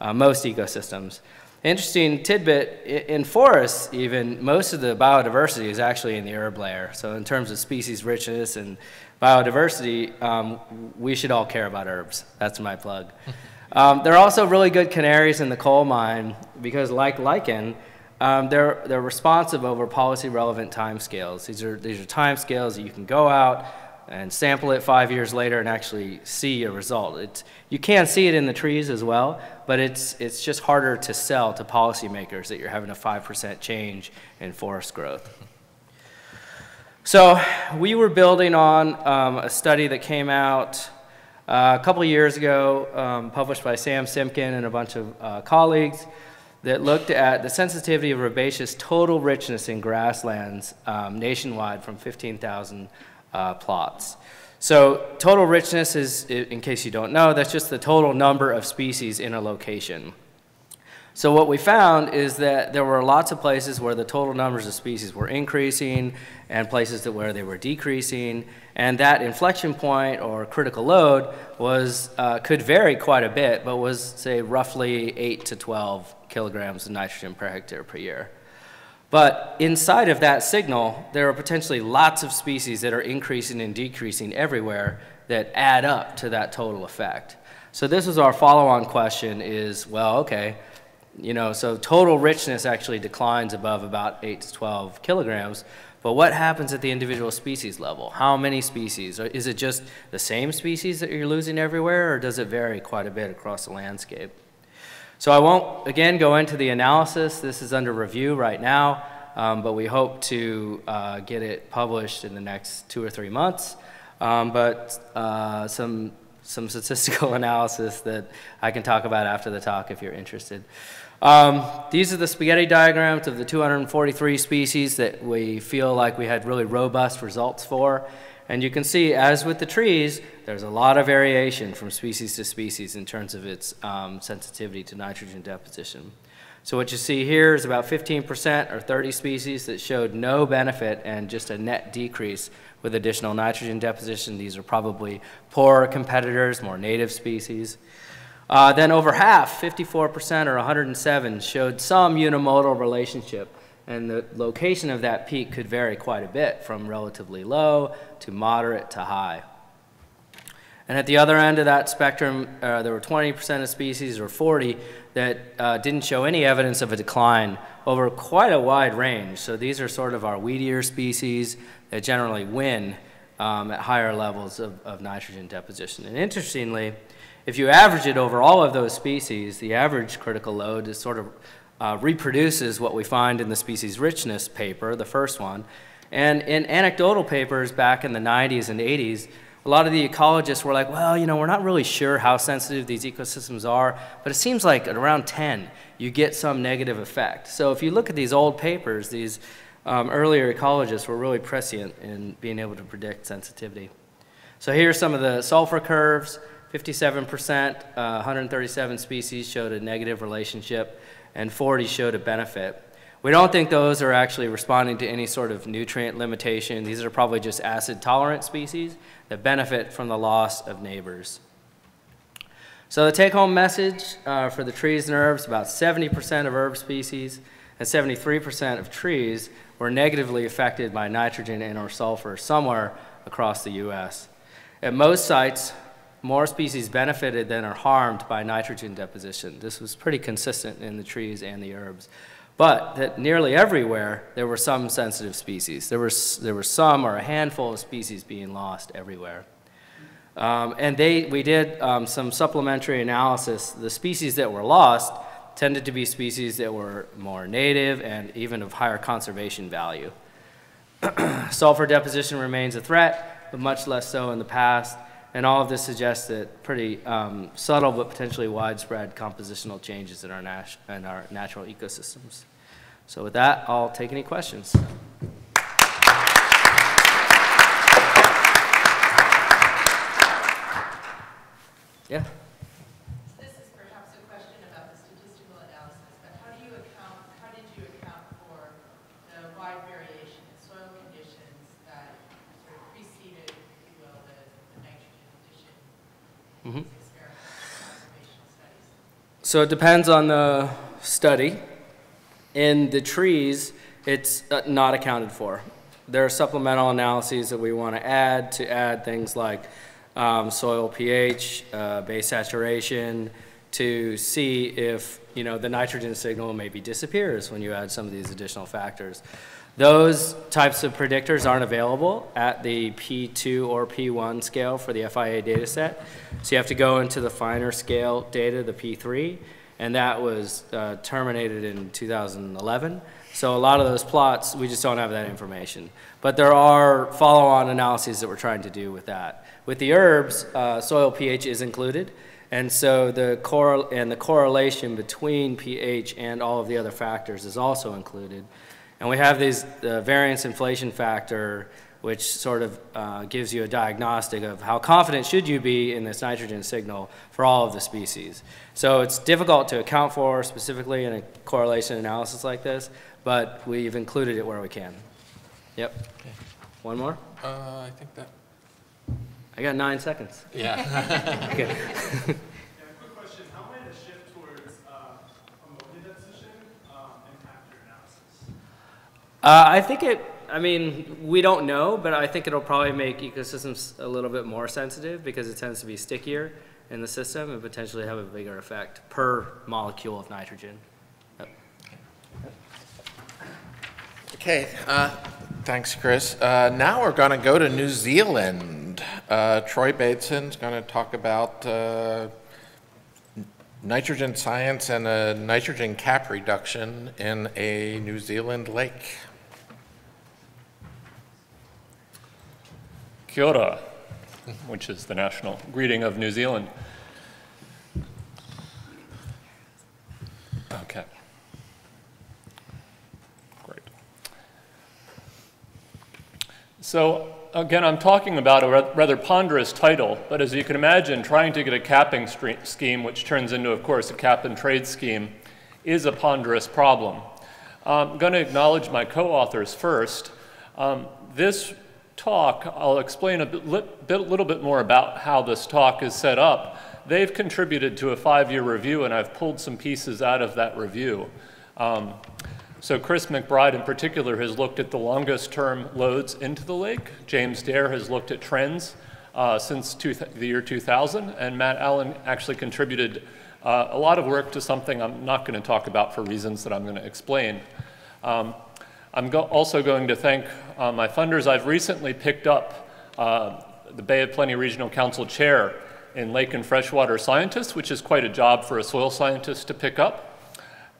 uh, most ecosystems. Interesting tidbit, in forests even, most of the biodiversity is actually in the herb layer. So in terms of species richness and biodiversity, um, we should all care about herbs. That's my plug. *laughs* Um, they're also really good canaries in the coal mine because like lichen, um, they're, they're responsive over policy relevant timescales. These are, these are timescales that you can go out and sample it five years later and actually see a result. It's, you can see it in the trees as well, but it's, it's just harder to sell to policymakers that you're having a 5% change in forest growth. So we were building on um, a study that came out uh, a couple years ago, um, published by Sam Simkin and a bunch of uh, colleagues, that looked at the sensitivity of herbaceous total richness in grasslands um, nationwide from 15,000 uh, plots. So total richness is, in case you don't know, that's just the total number of species in a location. So what we found is that there were lots of places where the total numbers of species were increasing and places that where they were decreasing. And that inflection point or critical load was, uh, could vary quite a bit, but was say roughly 8 to 12 kilograms of nitrogen per hectare per year. But inside of that signal, there are potentially lots of species that are increasing and decreasing everywhere that add up to that total effect. So this is our follow-on question is, well, okay, you know, so total richness actually declines above about 8 to 12 kilograms, but what happens at the individual species level? How many species? Is it just the same species that you're losing everywhere, or does it vary quite a bit across the landscape? So I won't, again, go into the analysis. This is under review right now, um, but we hope to uh, get it published in the next two or three months. Um, but uh, some, some *laughs* statistical analysis that I can talk about after the talk if you're interested. Um, these are the spaghetti diagrams of the 243 species that we feel like we had really robust results for. And you can see, as with the trees, there's a lot of variation from species to species in terms of its um, sensitivity to nitrogen deposition. So what you see here is about 15% or 30 species that showed no benefit and just a net decrease with additional nitrogen deposition. These are probably poorer competitors, more native species. Uh, then over half, 54% or 107, showed some unimodal relationship. And the location of that peak could vary quite a bit from relatively low to moderate to high. And at the other end of that spectrum, uh, there were 20% of species or 40 that uh, didn't show any evidence of a decline over quite a wide range. So these are sort of our weedier species that generally win um, at higher levels of, of nitrogen deposition. And interestingly, if you average it over all of those species, the average critical load is sort of uh, reproduces what we find in the species richness paper, the first one. And in anecdotal papers back in the 90s and 80s, a lot of the ecologists were like, well, you know, we're not really sure how sensitive these ecosystems are, but it seems like at around 10, you get some negative effect. So if you look at these old papers, these um, earlier ecologists were really prescient in being able to predict sensitivity. So here are some of the sulfur curves. 57%, uh, 137 species showed a negative relationship, and 40 showed a benefit. We don't think those are actually responding to any sort of nutrient limitation. These are probably just acid tolerant species that benefit from the loss of neighbors. So the take home message uh, for the trees and herbs, about 70% of herb species and 73% of trees were negatively affected by nitrogen and or sulfur somewhere across the U.S. At most sites, more species benefited than are harmed by nitrogen deposition. This was pretty consistent in the trees and the herbs. But that nearly everywhere, there were some sensitive species. There were, there were some or a handful of species being lost everywhere. Um, and they, we did um, some supplementary analysis. The species that were lost tended to be species that were more native and even of higher conservation value. *clears throat* Sulfur deposition remains a threat, but much less so in the past. And all of this suggests that pretty um, subtle but potentially widespread compositional changes in our, in our natural ecosystems. So with that, I'll take any questions. Yeah. Mm-hmm. So it depends on the study. In the trees, it's uh, not accounted for. There are supplemental analyses that we want to add to add things like um, soil pH, uh, base saturation, to see if you know the nitrogen signal maybe disappears when you add some of these additional factors. Those types of predictors aren't available at the P2 or P1 scale for the FIA data set. So you have to go into the finer scale data, the P3, and that was uh, terminated in 2011. So a lot of those plots, we just don't have that information. But there are follow-on analyses that we're trying to do with that. With the herbs, uh, soil pH is included, and so the and the correlation between pH and all of the other factors is also included. And we have these uh, variance inflation factor, which sort of uh, gives you a diagnostic of how confident should you be in this nitrogen signal for all of the species. So it's difficult to account for specifically in a correlation analysis like this, but we've included it where we can. Yep. One more? Uh, I think that, I got nine seconds. yeah. *laughs* Okay. *laughs* Yeah, quick question, how might a shift towards uh, ammonia deposition um, impact your analysis? Uh, I think it, I mean, we don't know, but I think it'll probably make ecosystems a little bit more sensitive because it tends to be stickier in the system and potentially have a bigger effect per molecule of nitrogen. Yep. Okay, uh, thanks, Chris. Uh, Now we're going to go to New Zealand. Uh, Troy Baisden's going to talk about uh, nitrogen science and a nitrogen cap reduction in a New Zealand lake. Kia ora, which is the national greeting of New Zealand. Okay. Great. So again, I'm talking about a rather ponderous title, but as you can imagine, trying to get a capping scheme, which turns into, of course, a cap and trade scheme, is a ponderous problem. I'm going to acknowledge my co-authors first. Um, this talk, I'll explain a bit, little bit more about how this talk is set up. They've contributed to a five-year review, and I've pulled some pieces out of that review. Um, so Chris McBride in particular has looked at the longest term loads into the lake. James Dare has looked at trends uh, since two the year 2000, and Matt Allen actually contributed uh, a lot of work to something I'm not going to talk about for reasons that I'm going to explain. Um, I'm go also going to thank uh, my funders. I've recently picked up uh, the Bay of Plenty Regional Council Chair in Lake and Freshwater Scientists, which is quite a job for a soil scientist to pick up.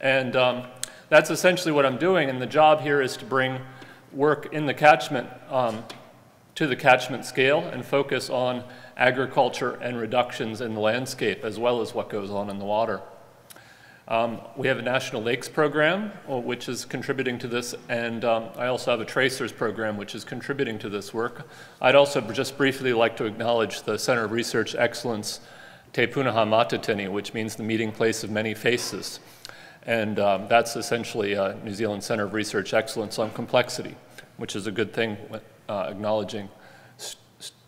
And um, that's essentially what I'm doing, and the job here is to bring work in the catchment um, to the catchment scale and focus on agriculture and reductions in the landscape as well as what goes on in the water. Um, we have a National Lakes program, uh, which is contributing to this, and um, I also have a Tracers program, which is contributing to this work. I'd also just briefly like to acknowledge the Center of Research Excellence, Te Punaha Matatini, which means the meeting place of many faces. And um, that's essentially uh, New Zealand Center of Research Excellence on complexity, which is a good thing, uh, acknowledging St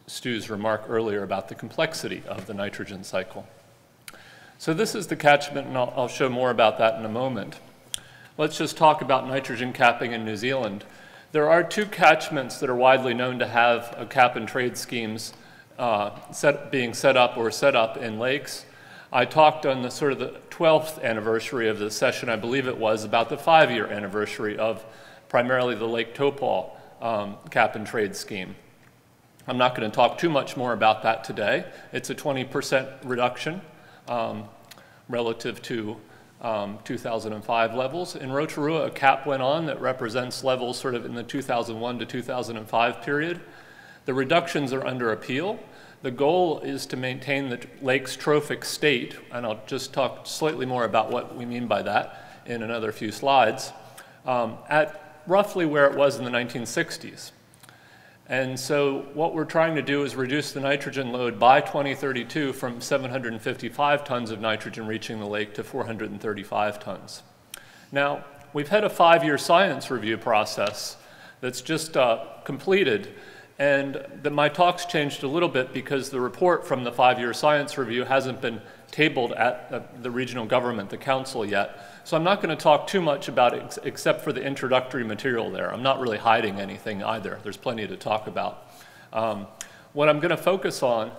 Stu's remark earlier about the complexity of the nitrogen cycle. So this is the catchment, and I'll, I'll, show more about that in a moment. Let's just talk about nitrogen capping in New Zealand. There are two catchments that are widely known to have a cap and trade schemes uh, set, being set up or set up in lakes. I talked on the sort of the 12th anniversary of the session, I believe it was, about the five-year anniversary of primarily the Lake Taupo um, cap and trade scheme. I'm not going to talk too much more about that today. It's a 20% reduction um, relative to um, 2005 levels. In Rotorua, a cap went on that represents levels sort of in the 2001 to 2005 period. The reductions are under appeal. The goal is to maintain the lake's trophic state, and I'll just talk slightly more about what we mean by that in another few slides, um, at roughly where it was in the 1960s. And so what we're trying to do is reduce the nitrogen load by 2032 from 755 tons of nitrogen reaching the lake to 435 tons. Now, we've had a five-year science review process that's just uh, completed, and the, my talk's changed a little bit because the report from the five-year science review hasn't been tabled at uh, the regional government, the council yet. So I'm not going to talk too much about it ex except for the introductory material there. I'm not really hiding anything either. There's plenty to talk about. Um, what I'm going to focus on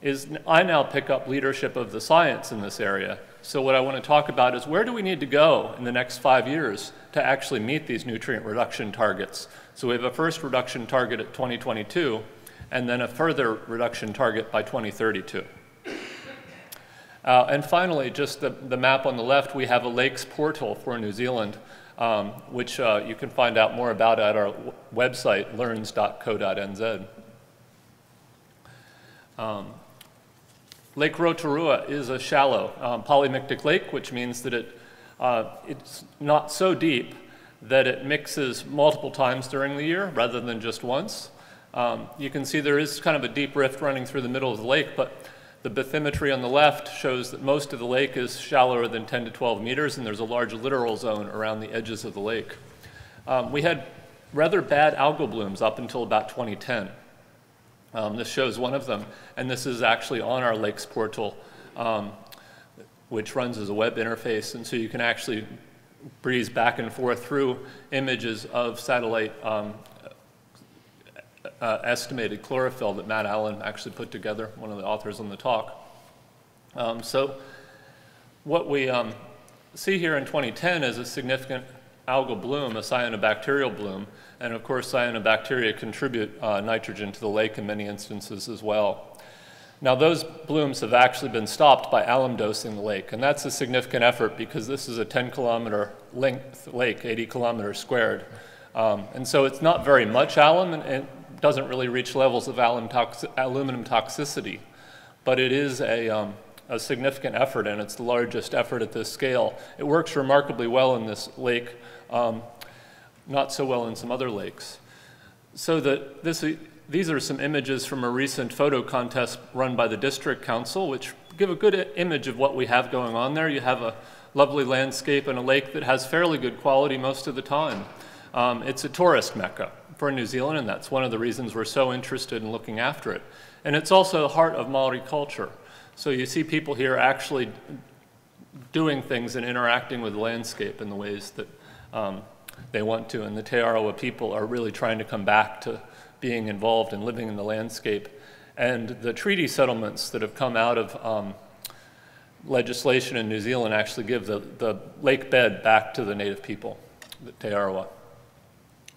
is I now pick up leadership of the science in this area. So what I want to talk about is where do we need to go in the next five years to actually meet these nutrient reduction targets? So we have a first reduction target at 2022, and then a further reduction target by 2032. Uh, and finally, just the, the map on the left, we have a lakes portal for New Zealand, um, which uh, you can find out more about at our website, lernz.co.nz. Um, lake Rotorua is a shallow um, polymictic lake, which means that it, uh, it's not so deep that it mixes multiple times during the year rather than just once. Um, you can see there is kind of a deep rift running through the middle of the lake, but the bathymetry on the left shows that most of the lake is shallower than 10 to 12 meters, and there's a large littoral zone around the edges of the lake. Um, we had rather bad algal blooms up until about 2010. Um, this shows one of them, and this is actually on our lakes portal, um, which runs as a web interface, and so you can actually breeze back and forth through images of satellite um, uh, estimated chlorophyll that Matt Allen actually put together, one of the authors on the talk. Um, so what we um, see here in 2010 is a significant algal bloom, a cyanobacterial bloom, and of course cyanobacteria contribute uh, nitrogen to the lake in many instances as well. Now those blooms have actually been stopped by alum dosing the lake, and that's a significant effort because this is a 10 kilometer length lake, 80 kilometers squared. Um, and so it's not very much alum, and, and doesn't really reach levels of aluminum, toxi aluminum toxicity, but it is a, um, a significant effort, and it's the largest effort at this scale. It works remarkably well in this lake, um, not so well in some other lakes. So that this, these are some images from a recent photo contest run by the district council, which give a good image of what we have going on there. You have a lovely landscape and a lake that has fairly good quality most of the time. Um, it's a tourist mecca for New Zealand, and that's one of the reasons we're so interested in looking after it. And it's also the heart of Maori culture. So you see people here actually doing things and interacting with the landscape in the ways that um, they want to. And the Te Arawa people are really trying to come back to being involved and living in the landscape. And the treaty settlements that have come out of um, legislation in New Zealand actually give the, the lake bed back to the native people, the Te Arawa.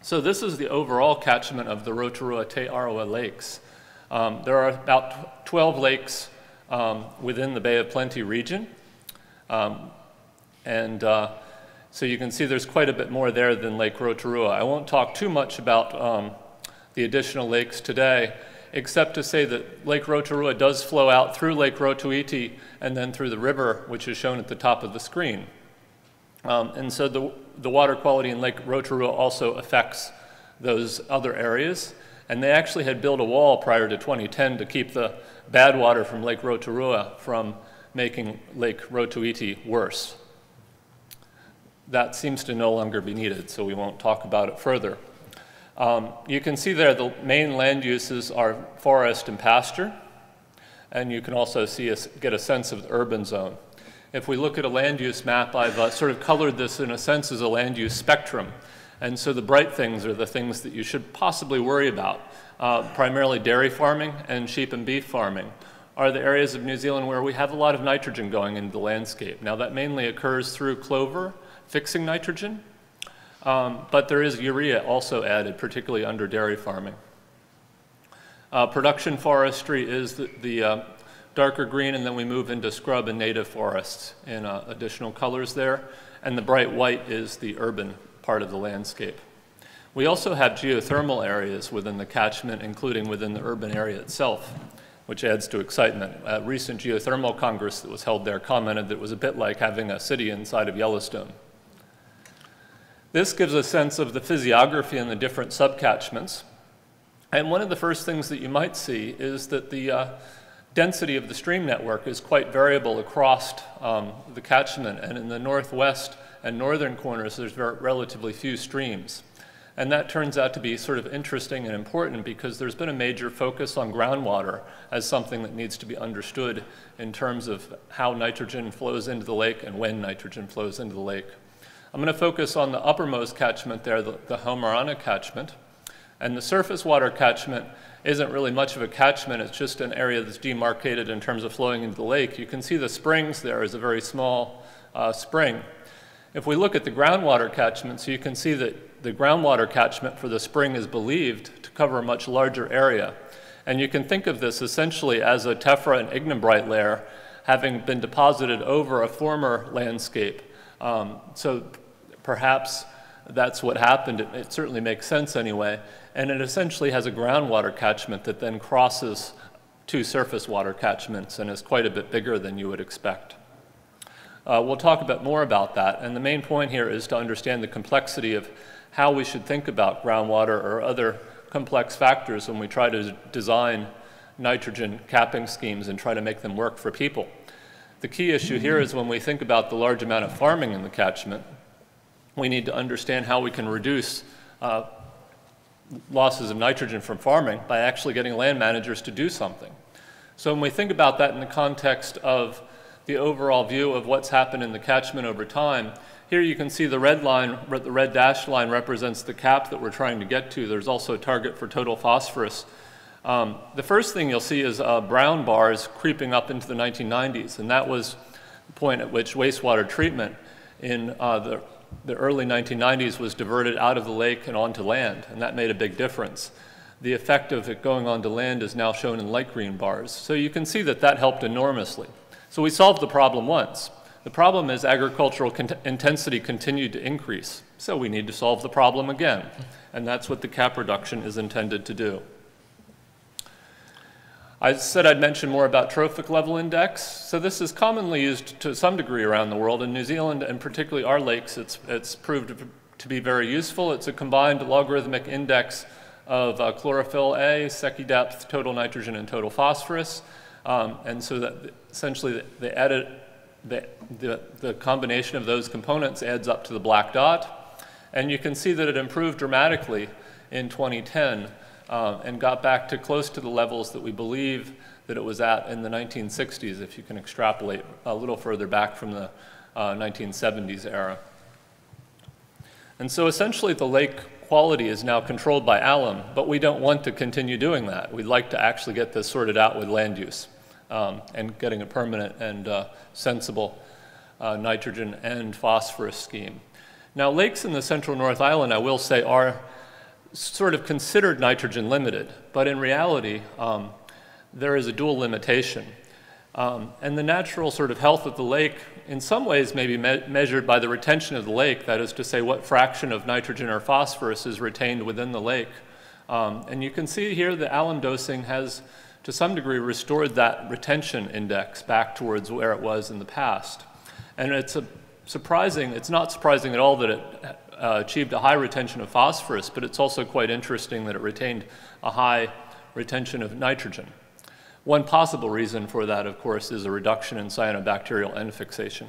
So this is the overall catchment of the Rotorua Te Arawa lakes. Um, there are about 12 lakes um, within the Bay of Plenty region. Um, and uh, so you can see there's quite a bit more there than Lake Rotorua. I won't talk too much about um, the additional lakes today, except to say that Lake Rotorua does flow out through Lake Rotoiti and then through the river, which is shown at the top of the screen. Um, and so the, the water quality in Lake Rotorua also affects those other areas. And they actually had built a wall prior to 2010 to keep the bad water from Lake Rotorua from making Lake Rotoiti worse. That seems to no longer be needed, so we won't talk about it further. Um, you can see there the main land uses are forest and pasture, and you can also see a, get a sense of the urban zone. If we look at a land use map, I've uh, sort of colored this in a sense as a land use spectrum. And so the bright things are the things that you should possibly worry about. Uh, primarily dairy farming and sheep and beef farming are the areas of New Zealand where we have a lot of nitrogen going into the landscape. Now that mainly occurs through clover fixing nitrogen, um, but there is urea also added, particularly under dairy farming. Uh, production forestry is the, the uh, darker green, and then we move into scrub and native forests in uh, additional colors there. And the bright white is the urban part of the landscape. We also have geothermal areas within the catchment, including within the urban area itself, which adds to excitement. A recent geothermal congress that was held there commented that it was a bit like having a city inside of Yellowstone. This gives a sense of the physiography in the different subcatchments. And one of the first things that you might see is that the uh, density of the stream network is quite variable across um, the catchment, and in the northwest and northern corners, there's relatively few streams. And that turns out to be sort of interesting and important because there's been a major focus on groundwater as something that needs to be understood in terms of how nitrogen flows into the lake and when nitrogen flows into the lake. I'm going to focus on the uppermost catchment there, the, the Hamurana catchment. And the surface water catchment isn't really much of a catchment, it's just an area that's demarcated in terms of flowing into the lake. You can see the springs there is a very small uh, spring. If we look at the groundwater catchment, so you can see that the groundwater catchment for the spring is believed to cover a much larger area. And you can think of this essentially as a tephra and ignimbrite layer having been deposited over a former landscape. Um, so perhaps that's what happened. It, it, certainly makes sense anyway. And it essentially has a groundwater catchment that then crosses two surface water catchments and is quite a bit bigger than you would expect. Uh, we'll talk a bit more about that. And the main point here is to understand the complexity of how we should think about groundwater or other complex factors when we try to design nitrogen capping schemes and try to make them work for people. The key issue here is when we think about the large amount of farming in the catchment, we need to understand how we can reduce uh, losses of nitrogen from farming by actually getting land managers to do something. So when we think about that in the context of the overall view of what's happened in the catchment over time, here you can see the red line, the red dashed line represents the cap that we're trying to get to. There's also a target for total phosphorus. Um, the first thing you'll see is uh, brown bars creeping up into the 1990s, and that was the point at which wastewater treatment in uh, the the early 1990s was diverted out of the lake and onto land, and that made a big difference. The effect of it going onto land is now shown in light green bars. So you can see that that helped enormously. So we solved the problem once. The problem is agricultural intensity continued to increase. So we need to solve the problem again. And that's what the cap reduction is intended to do. I said I'd mention more about trophic level index. So this is commonly used to some degree around the world. In New Zealand, and particularly our lakes, it's, it's proved to be very useful. It's a combined logarithmic index of uh, chlorophyll A, Secchi depth, total nitrogen, and total phosphorus. Um, and so that essentially the, edit, the, the, the combination of those components adds up to the black dot. And you can see that it improved dramatically in 2010 um, and got back to close to the levels that we believe that it was at in the 1960s, if you can extrapolate a little further back from the uh, 1970s era. And so essentially the lake quality is now controlled by alum, but we don't want to continue doing that. We'd like to actually get this sorted out with land use um, and getting a permanent and uh, sensible uh, nitrogen and phosphorus scheme. Now lakes in the central North Island, I will say, are sort of considered nitrogen limited, but in reality, um, there is a dual limitation. Um, and the natural sort of health of the lake, in some ways, may be me measured by the retention of the lake, that is to say, what fraction of nitrogen or phosphorus is retained within the lake. Um, and you can see here the alum dosing has, to some degree, restored that retention index back towards where it was in the past. And it's a surprising, it's not surprising at all that it uh, achieved a high retention of phosphorus, but it's also quite interesting that it retained a high retention of nitrogen. One possible reason for that, of course, is a reduction in cyanobacterial N fixation.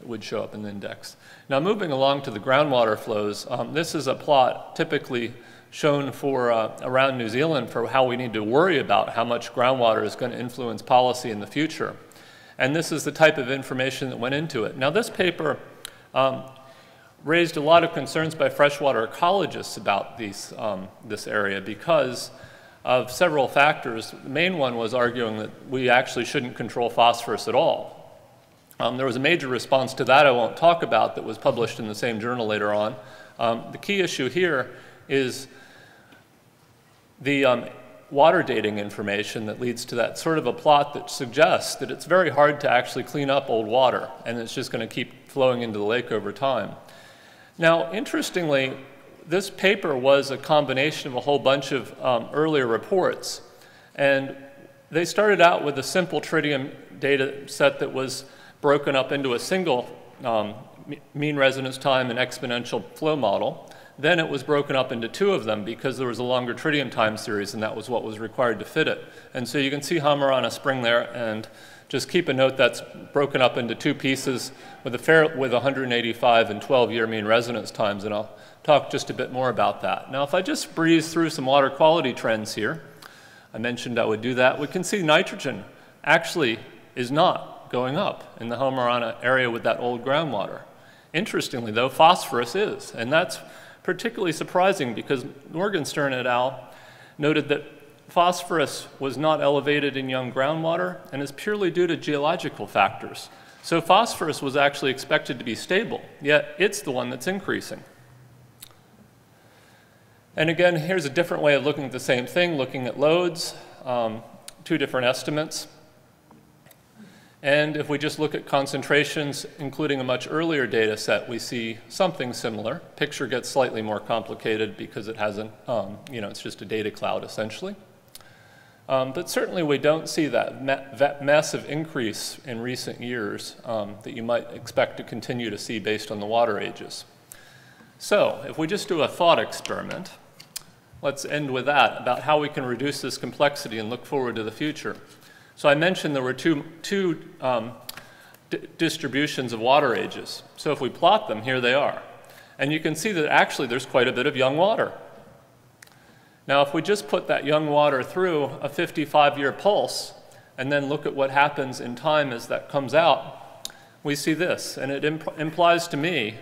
It would show up in the index. Now, moving along to the groundwater flows, um, this is a plot typically shown for uh, around New Zealand for how we need to worry about how much groundwater is going to influence policy in the future. And this is the type of information that went into it. Now, this paper um, raised a lot of concerns by freshwater ecologists about these, um, this area because of several factors. The main one was arguing that we actually shouldn't control phosphorus at all. Um, there was a major response to that I won't talk about that was published in the same journal later on. Um, the key issue here is the um, water dating information that leads to that sort of a plot that suggests that it's very hard to actually clean up old water and it's just going to keep flowing into the lake over time. Now, interestingly, this paper was a combination of a whole bunch of um, earlier reports. And they started out with a simple tritium data set that was broken up into a single um, mean residence time and exponential flow model. Then it was broken up into two of them because there was a longer tritium time series and that was what was required to fit it. And so you can see Hamurana Spring there and just keep a note that's broken up into two pieces with, a fair, with 185 and 12 year mean residence times and I'll talk just a bit more about that. Now if I just breeze through some water quality trends here, I mentioned I would do that, we can see nitrogen actually is not going up in the Hamurana area with that old groundwater. Interestingly though, phosphorus is, and that's particularly surprising because Morgenstern et al. noted that phosphorus was not elevated in young groundwater and is purely due to geological factors. So phosphorus was actually expected to be stable, yet it's the one that's increasing. And again, here's a different way of looking at the same thing, looking at loads, um, two different estimates. And if we just look at concentrations, including a much earlier data set, we see something similar. Picture gets slightly more complicated because it hasn't, um, you know, it's just a data cloud essentially. Um, but certainly we don't see that, ma that massive increase in recent years um, that you might expect to continue to see based on the water ages. So if we just do a thought experiment, let's end with that, about how we can reduce this complexity and look forward to the future. So I mentioned there were two, two um, distributions of water ages. So if we plot them, here they are. And you can see that actually there's quite a bit of young water. Now, if we just put that young water through a 55-year pulse and then look at what happens in time as that comes out, we see this. And it imp implies to me,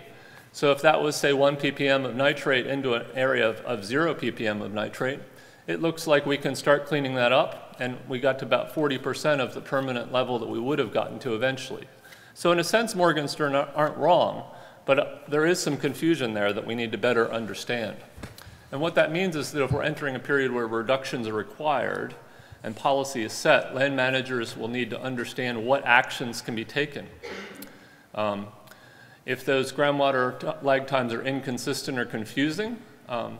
so if that was, say, 1 ppm of nitrate into an area of, of 0 ppm of nitrate, it looks like we can start cleaning that up and we got to about 40% of the permanent level that we would have gotten to eventually. So in a sense, Morgenstern aren't wrong, but uh, there is some confusion there that we need to better understand. And what that means is that if we're entering a period where reductions are required and policy is set, land managers will need to understand what actions can be taken. Um, if those groundwater lag times are inconsistent or confusing, um,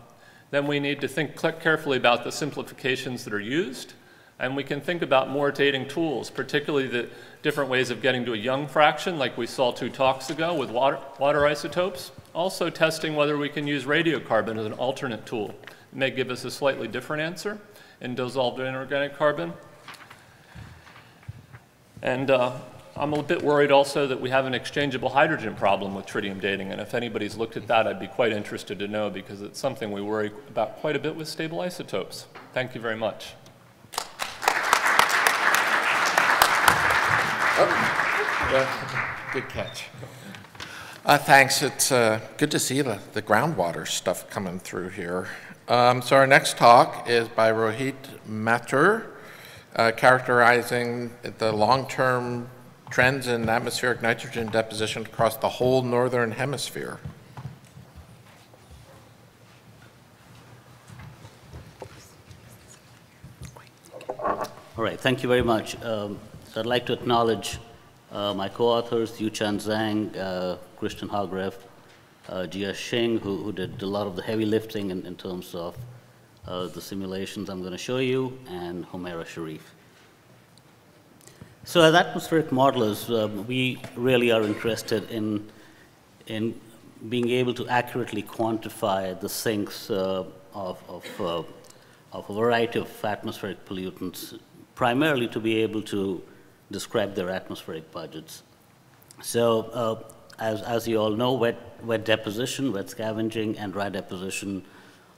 then we need to think carefully about the simplifications that are used and we can think about more dating tools, particularly the different ways of getting to a young fraction, like we saw two talks ago with water, water isotopes. Also testing whether we can use radiocarbon as an alternate tool. It may give us a slightly different answer in dissolved inorganic carbon. And uh, I'm a bit worried also that we have an exchangeable hydrogen problem with tritium dating, and if anybody's looked at that, I'd be quite interested to know because it's something we worry about quite a bit with stable isotopes. Thank you very much. Oh, good catch. Uh, thanks. It's uh, good to see the, the groundwater stuff coming through here. Um, so our next talk is by Rohit Mathur, uh, characterizing the long-term trends in atmospheric nitrogen deposition across the whole northern hemisphere. All right, thank you very much. Um, so I'd like to acknowledge uh, my co-authors, Yuqiang Zhang, uh, Christian Hogrefe, uh, Jia Xing, who, who, did a lot of the heavy lifting in, in terms of uh, the simulations I'm going to show you, and Humaira Sharif. So as atmospheric modelers, um, we really are interested in, in being able to accurately quantify the sinks uh, of, of, uh, of a variety of atmospheric pollutants, primarily to be able to describe their atmospheric budgets. So uh, as, as you all know, wet, wet deposition, wet scavenging, and dry deposition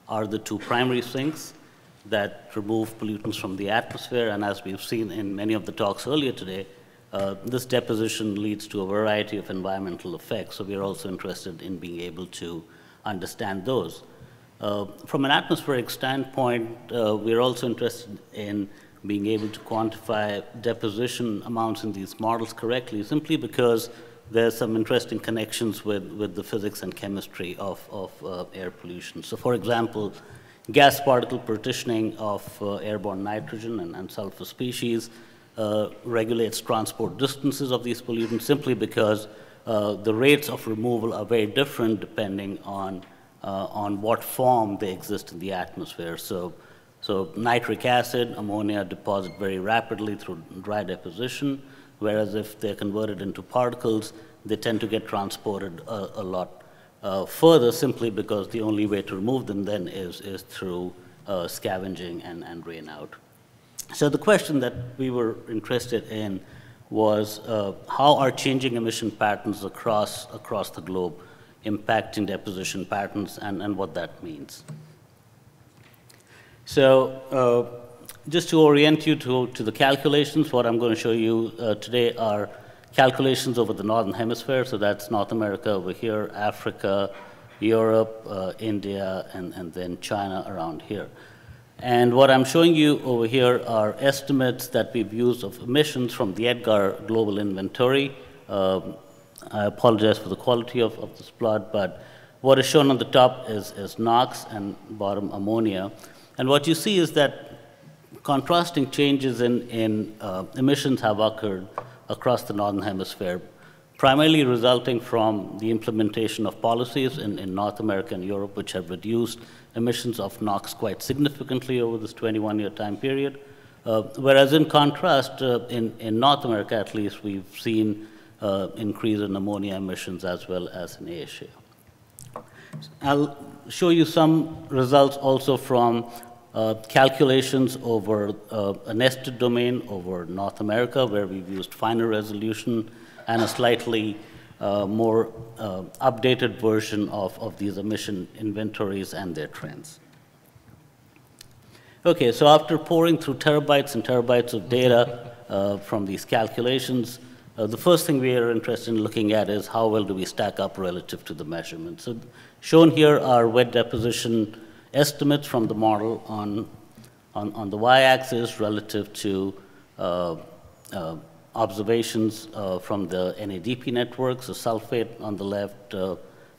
are the two primary sinks that remove pollutants from the atmosphere. And as we've seen in many of the talks earlier today, uh, this deposition leads to a variety of environmental effects. So we're also interested in being able to understand those. Uh, from an atmospheric standpoint, uh, we're also interested in being able to quantify deposition amounts in these models correctly simply because there's some interesting connections with, with the physics and chemistry of, of uh, air pollution. So for example, gas particle partitioning of uh, airborne nitrogen and, and sulfur species uh, regulates transport distances of these pollutants simply because uh, the rates of removal are very different depending on, uh, on what form they exist in the atmosphere. So so nitric acid, ammonia deposit very rapidly through dry deposition, whereas if they're converted into particles, they tend to get transported a, a lot uh, further simply because the only way to remove them then is, is through uh, scavenging and, and rain out. So the question that we were interested in was uh, how are changing emission patterns across, across the globe impacting deposition patterns and, and what that means. So uh, just to orient you to, to the calculations, what I'm going to show you uh, today are calculations over the northern hemisphere. So that's North America over here, Africa, Europe, uh, India, and, and then China around here. And what I'm showing you over here are estimates that we've used of emissions from the EDGAR Global Inventory. Um, I apologize for the quality of, of this plot, but what is shown on the top is, is NOx and bottom ammonia. And what you see is that contrasting changes in, in uh, emissions have occurred across the Northern Hemisphere, primarily resulting from the implementation of policies in, in North America and Europe, which have reduced emissions of NOx quite significantly over this 21-year time period. Uh, whereas in contrast, uh, in, in North America at least, we've seen uh, increase in ammonia emissions as well as in Asia. I'll show you some results also from uh, calculations over uh, a nested domain over North America, where we've used finer resolution and a slightly uh, more uh, updated version of, of these emission inventories and their trends. Okay, so after pouring through terabytes and terabytes of data uh, from these calculations, the first thing we are interested in looking at is how well do we stack up relative to the measurement. So shown here are wet deposition estimates from the model on, on, on the y-axis relative to uh, uh, observations uh, from the NADP network, so sulfate on the left, uh,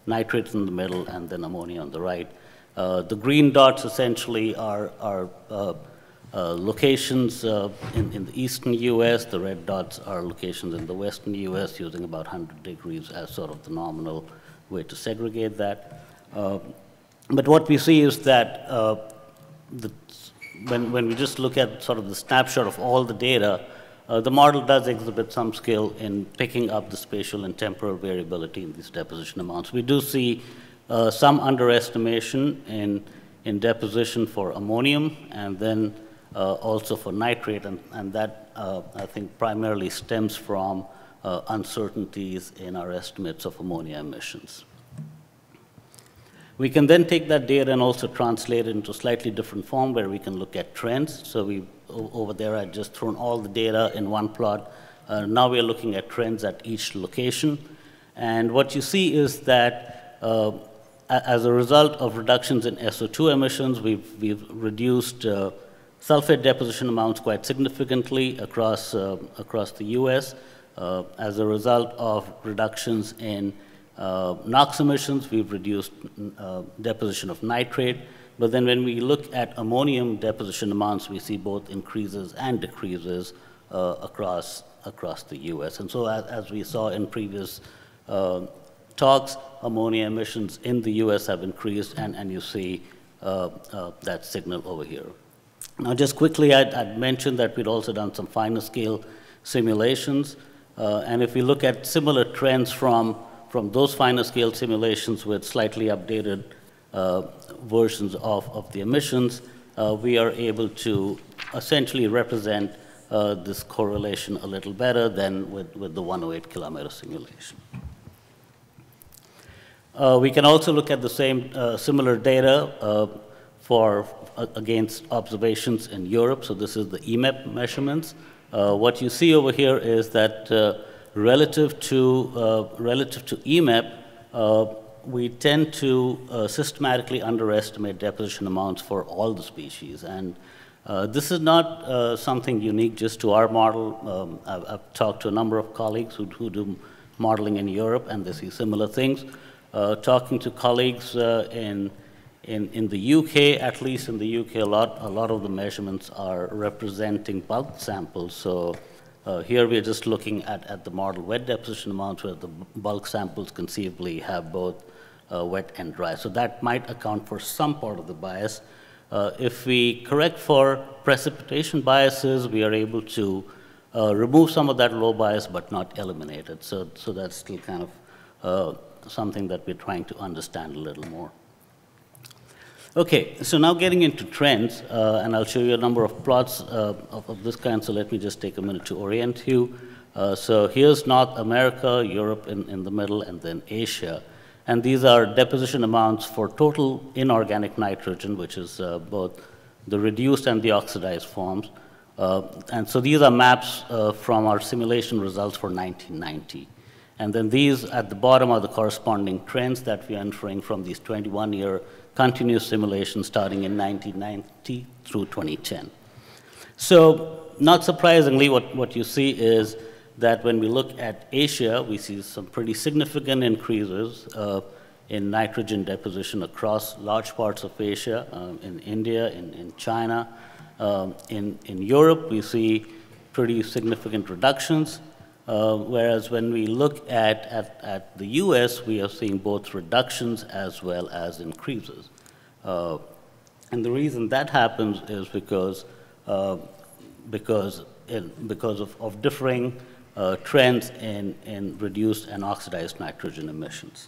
nitrate in the middle, and then ammonia on the right. Uh, the green dots essentially are, are uh, uh, locations uh, in, in, the eastern US. The red dots are locations in the western US using about 100 degrees as sort of the nominal way to segregate that. But what we see is that the, when, when we just look at sort of the snapshot of all the data, uh, the model does exhibit some skill in picking up the spatial and temporal variability in these deposition amounts. We do see uh, some underestimation in, in deposition for ammonium and then uh, also for nitrate, and, and that uh, I think primarily stems from uh, uncertainties in our estimates of ammonia emissions. We can then take that data and also translate it into a slightly different form where we can look at trends. So we over there, I've just thrown all the data in one plot. Uh, now we're looking at trends at each location. And what you see is that uh, as a result of reductions in SO2 emissions, we've, we've reduced uh, sulfate deposition amounts quite significantly across, uh, across the US. Uh, as a result of reductions in uh, NOx emissions, we've reduced deposition of nitrate. But then when we look at ammonium deposition amounts, we see both increases and decreases uh, across, across the US. And so as, as we saw in previous uh, talks, ammonia emissions in the US have increased, and, and you see uh, uh, that signal over here. Now, just quickly, I'd, I'd, mentioned that we'd also done some finer scale simulations. Uh, and if we look at similar trends from, from those finer scale simulations with slightly updated uh, versions of, of the emissions, uh, we are able to essentially represent uh, this correlation a little better than with, with the 108 kilometer simulation. Uh, we can also look at the same uh, similar data uh, for against observations in Europe. So this is the EMEP measurements. what you see over here is that relative to relative to EMEP, we tend to uh, systematically underestimate deposition amounts for all the species. And uh, this is not uh, something unique just to our model. Um, I've, I've, talked to a number of colleagues who, who, do modeling in Europe, and they see similar things. Uh, talking to colleagues uh, in, in, in the UK, at least in the UK, a lot, a lot of the measurements are representing bulk samples. So uh, here we're just looking at, at the model wet deposition amounts where the bulk samples conceivably have both uh, wet and dry. So that might account for some part of the bias. Uh, if we correct for precipitation biases, we are able to uh, remove some of that low bias but not eliminate it. So, so that's still kind of uh, something that we're trying to understand a little more. Okay, so now getting into trends, uh, and I'll show you a number of plots uh, of, of, this kind, so let me just take a minute to orient you. so here's North America, Europe in, in the middle, and then Asia. And these are deposition amounts for total inorganic nitrogen, which is uh, both the reduced and the oxidized forms. Uh, and so these are maps uh, from our simulation results for 1990. And then these at the bottom are the corresponding trends that we are inferring from these 21-year continuous simulation starting in 1990 through 2010. So not surprisingly, what, what you see is that when we look at Asia, we see some pretty significant increases uh, in nitrogen deposition across large parts of Asia, um, in India, in, in China. Um, in, in Europe, we see pretty significant reductions, uh, whereas when we look at, at, at the US, we are seeing both reductions as well as increases. Uh, and the reason that happens is because, uh, because, it, because of, of differing uh, trends in, in reduced and oxidized nitrogen emissions.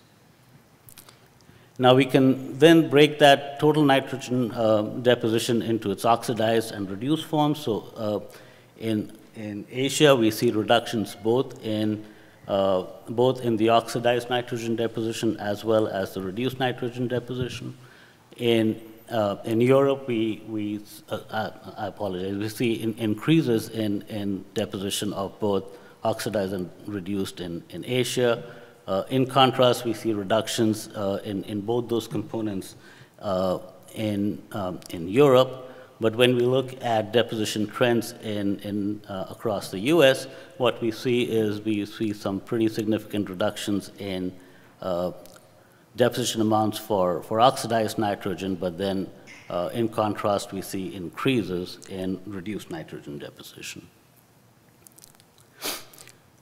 Now we can then break that total nitrogen uh, deposition into its oxidized and reduced forms. So uh, in, in Asia, we see reductions both in, uh, both in the oxidized nitrogen deposition as well as the reduced nitrogen deposition. In, uh, in Europe, we, we uh, uh, I apologize, we see in, increases in, in deposition of both oxidized and reduced in, in Asia. Uh, in contrast, we see reductions uh, in, in both those components in, um, in Europe. But when we look at deposition trends in, in, uh, across the US, what we see is we see some pretty significant reductions in uh, deposition amounts for, for oxidized nitrogen, but then uh, in contrast, we see increases in reduced nitrogen deposition.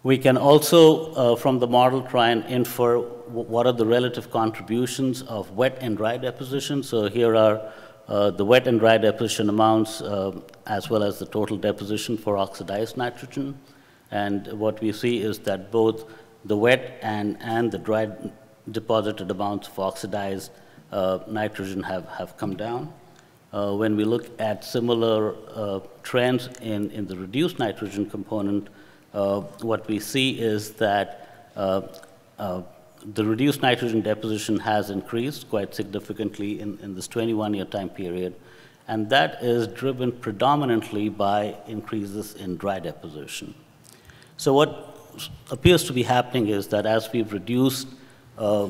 We can also, uh, from the model, try and infer what are the relative contributions of wet and dry deposition. So here are the wet and dry deposition amounts uh, as well as the total deposition for oxidized nitrogen. And what we see is that both the wet and, and the dry deposited amounts of oxidized uh, nitrogen have, have come down. Uh, when we look at similar uh, trends in, in the reduced nitrogen component, uh, what we see is that uh, uh, the reduced nitrogen deposition has increased quite significantly in, in this 21-year time period, and that is driven predominantly by increases in dry deposition. So what appears to be happening is that as we've reduced uh,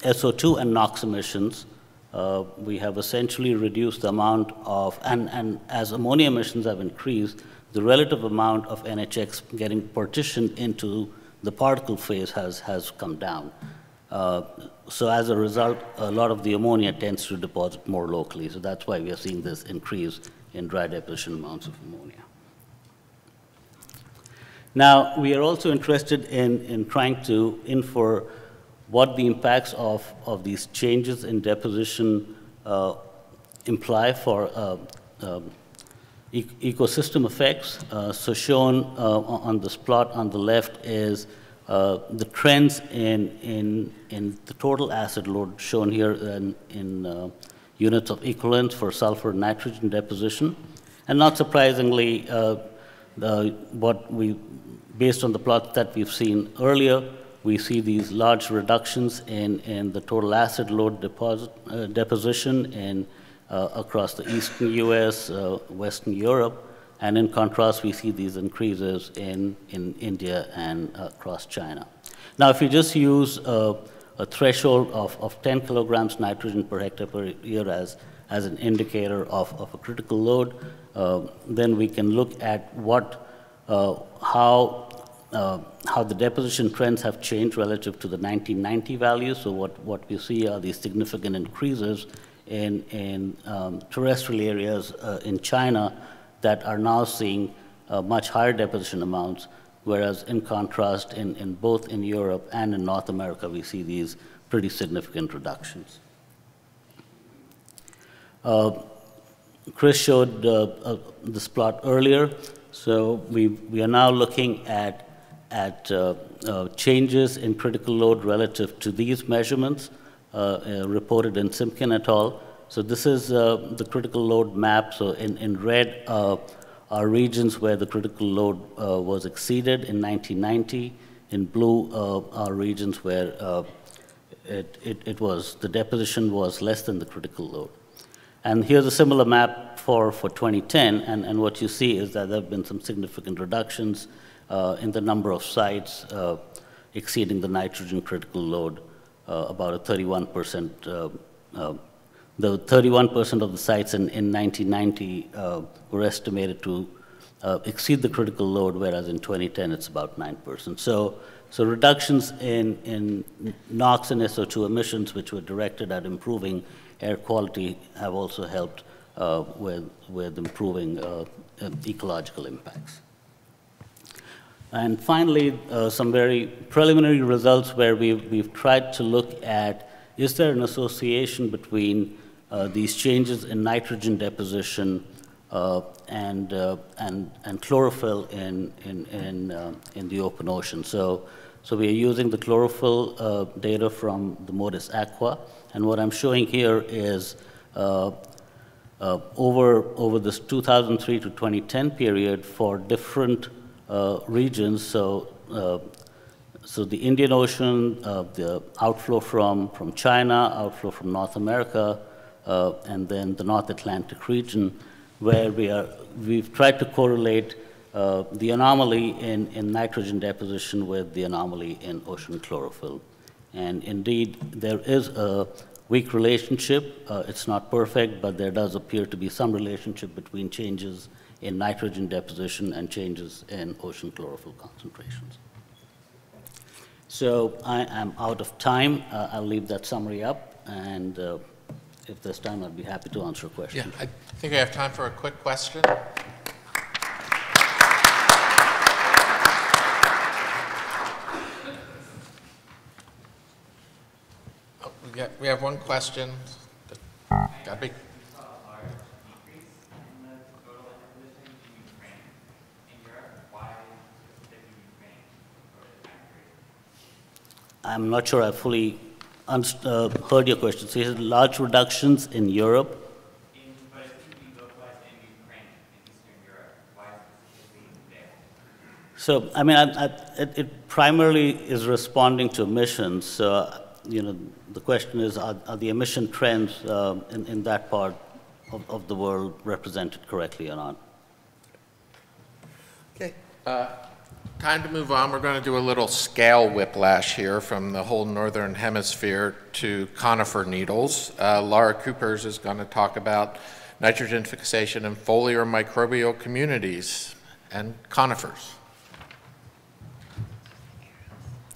SO2 and NOx emissions, uh, we have essentially reduced the amount of, and, and as ammonia emissions have increased, the relative amount of NHX getting partitioned into the particle phase has, has come down. Uh, so as a result, a lot of the ammonia tends to deposit more locally. So that's why we are seeing this increase in dry deposition amounts of ammonia. Now, we are also interested in, in trying to infer what the impacts of, of these changes in deposition uh, imply for uh, um, e ecosystem effects. Uh, so shown uh, on this plot on the left is uh, the trends in, in, in the total acid load shown here in, in units of equivalence for sulfur and nitrogen deposition. And not surprisingly, the, what we, based on the plot that we've seen earlier, we see these large reductions in, in the total acid load deposit, uh, deposition uh, across the eastern US, uh, western Europe, and in contrast, we see these increases in, in India and uh, across China. Now, if you just use a threshold of, of 10 kilograms nitrogen per hectare per year as, as an indicator of, of a critical load, uh, then we can look at what, uh, how, uh, how the deposition trends have changed relative to the 1990 values. So what, what we see are these significant increases in, in um, terrestrial areas uh, in China that are now seeing uh, much higher deposition amounts, whereas in contrast, in, in both in Europe and in North America, we see these pretty significant reductions. Uh, Chris showed uh, uh, this plot earlier. So we, we are now looking at, at uh, changes in critical load relative to these measurements. Uh, uh, reported in Simkin et al. So this is uh, the critical load map. So in, in red are regions where the critical load was exceeded in 1990. In blue are regions where it, it, it was, the deposition was less than the critical load. And here's a similar map for, for 2010, and, and what you see is that there have been some significant reductions uh, in the number of sites uh, exceeding the nitrogen critical load, about a 31%. Uh, uh, the 31% of the sites in, in 1990 uh, were estimated to uh, exceed the critical load, whereas in 2010 it's about 9%. So, so reductions in, in NOx and SO2 emissions, which were directed at improving air quality, have also helped uh, with, with improving uh, ecological impacts. And finally, uh, some very preliminary results where we've, we've tried to look at is there an association between uh, these changes in nitrogen deposition uh, and, uh, and, and chlorophyll in, in, in, uh, in the open ocean. So, so we are using the chlorophyll uh, data from the MODIS Aqua, and what I'm showing here is over, over this 2003 to 2010 period for different regions, so, so the Indian Ocean, the outflow from, from China, outflow from North America, and then the North Atlantic region, where we are, we've tried to correlate uh, the anomaly in, in nitrogen deposition with the anomaly in ocean chlorophyll. And indeed, there is a weak relationship. Uh, it's not perfect, but there does appear to be some relationship between changes in nitrogen deposition and changes in ocean chlorophyll concentrations. So I am out of time. Uh, I'll leave that summary up, and uh, if there's time, I'd be happy to answer questions. Yeah, I think we have time for a quick question. Oh, we, we have one question. Got be. I'm not sure I fully uh, heard your question. So you had large reductions in Europe. So, I mean, I, I, it, it, primarily is responding to emissions. So, you know, the question is, are, are the emission trends uh, in, in that part of, of the world represented correctly or not? Okay. Uh, Time to move on. We're going to do a little scale whiplash here from the whole northern hemisphere to conifer needles. Uh, Lara Kueppers is going to talk about nitrogen fixation in foliar microbial communities and conifers.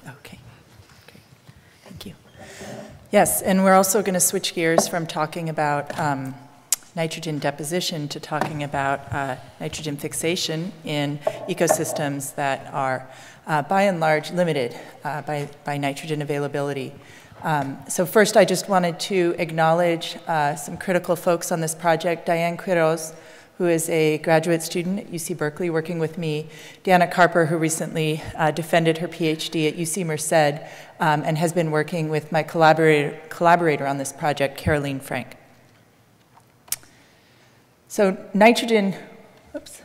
Okay. okay. Thank you. Yes, and we're also going to switch gears from talking about um, nitrogen deposition to talking about uh, nitrogen fixation in ecosystems that are uh, by and large limited uh, by, by nitrogen availability. Um, so first I just wanted to acknowledge uh, some critical folks on this project, Diane Quiroz, who is a graduate student at UC Berkeley working with me, Dana Carper, who recently uh, defended her PhD at UC Merced um, and has been working with my collaborator, collaborator on this project, Caroline Frank. So nitrogen, oops,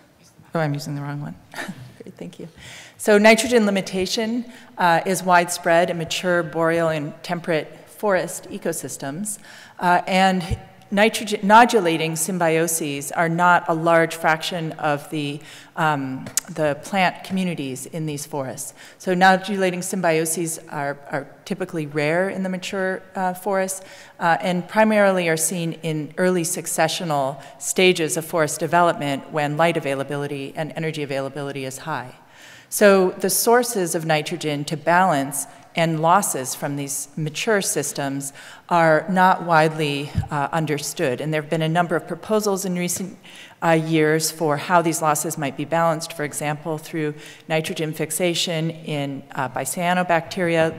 oh, I'm using the wrong one. *laughs* Great, thank you. So nitrogen limitation uh, is widespread in mature boreal and temperate forest ecosystems. Uh, and nitrogen nodulating symbioses are not a large fraction of the, um, the plant communities in these forests. So nodulating symbioses are, are typically rare in the mature uh, forests uh, and primarily are seen in early successional stages of forest development when light availability and energy availability is high. So the sources of nitrogen to balance and losses from these mature systems are not widely uh, understood. And there have been a number of proposals in recent uh, years for how these losses might be balanced, for example, through nitrogen fixation in uh,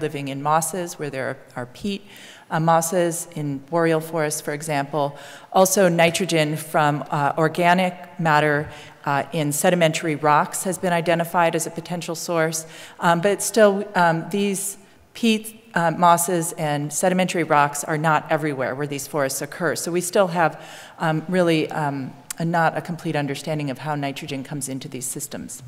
living in mosses where there are, are peat. Uh, mosses in boreal forests, for example. Also, nitrogen from uh, organic matter uh, in sedimentary rocks has been identified as a potential source. Um, but still, um, these peat uh, mosses and sedimentary rocks are not everywhere where these forests occur. So we still have um, really um, a, not a complete understanding of how nitrogen comes into these systems.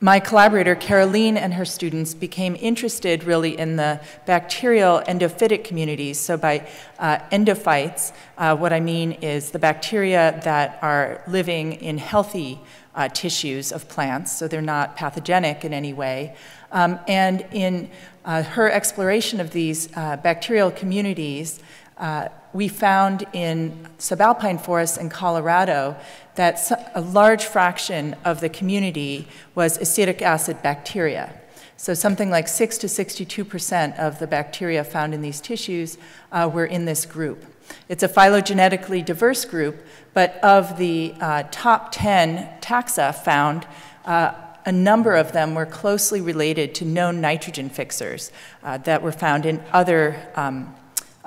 My collaborator, Caroline, and her students became interested really in the bacterial endophytic communities. So, by uh, endophytes, uh, what I mean is the bacteria that are living in healthy uh, tissues of plants, so they're not pathogenic in any way. Um, and in uh, her exploration of these uh, bacterial communities, uh, we found in subalpine forests in Colorado that a large fraction of the community was acetic acid bacteria. So something like 6 to 62% of the bacteria found in these tissues uh, were in this group. It's a phylogenetically diverse group, but of the uh, top 10 taxa found, uh, a number of them were closely related to known nitrogen fixers uh, that were found in other, um,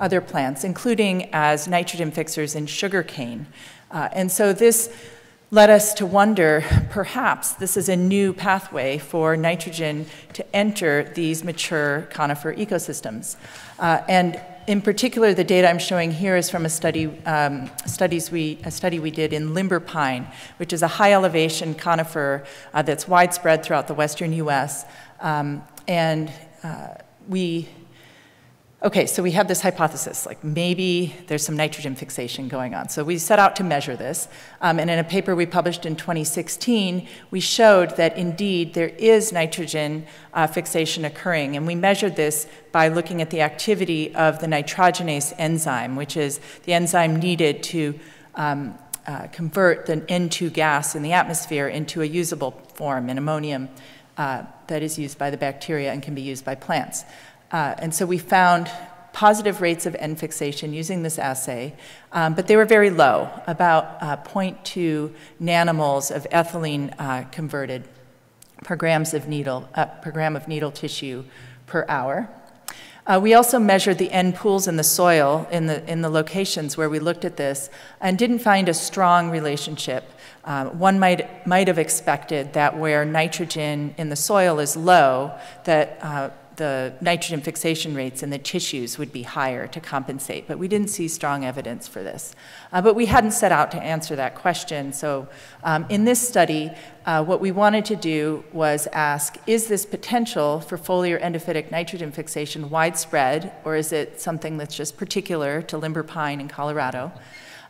other plants, including as nitrogen fixers in sugarcane. Uh, and so this led us to wonder perhaps this is a new pathway for nitrogen to enter these mature conifer ecosystems. Uh, and in particular, the data I'm showing here is from a study, um, studies we, a study we did in limber pine, which is a high elevation conifer uh, that's widespread throughout the western US. Um, and uh, we okay, so we have this hypothesis, like maybe there's some nitrogen fixation going on. So we set out to measure this. Um, and in a paper we published in 2016, we showed that indeed there is nitrogen uh, fixation occurring. And we measured this by looking at the activity of the nitrogenase enzyme, which is the enzyme needed to um, uh, convert the N2 gas in the atmosphere into a usable form, in ammonium, uh, that is used by the bacteria and can be used by plants. Uh, and so we found positive rates of N fixation using this assay, um, but they were very low, about uh, 0.2 nanomoles of ethylene uh, converted per, grams of needle, uh, per gram of needle tissue per hour. Uh, we also measured the N pools in the soil in the, in the locations where we looked at this and didn't find a strong relationship. Uh, one might, might have expected that where nitrogen in the soil is low, that uh, the nitrogen fixation rates in the tissues would be higher to compensate, but we didn't see strong evidence for this. Uh, but we hadn't set out to answer that question, so um, in this study, uh, what we wanted to do was ask, is this potential for foliar endophytic nitrogen fixation widespread, or is it something that's just particular to limber pine in Colorado?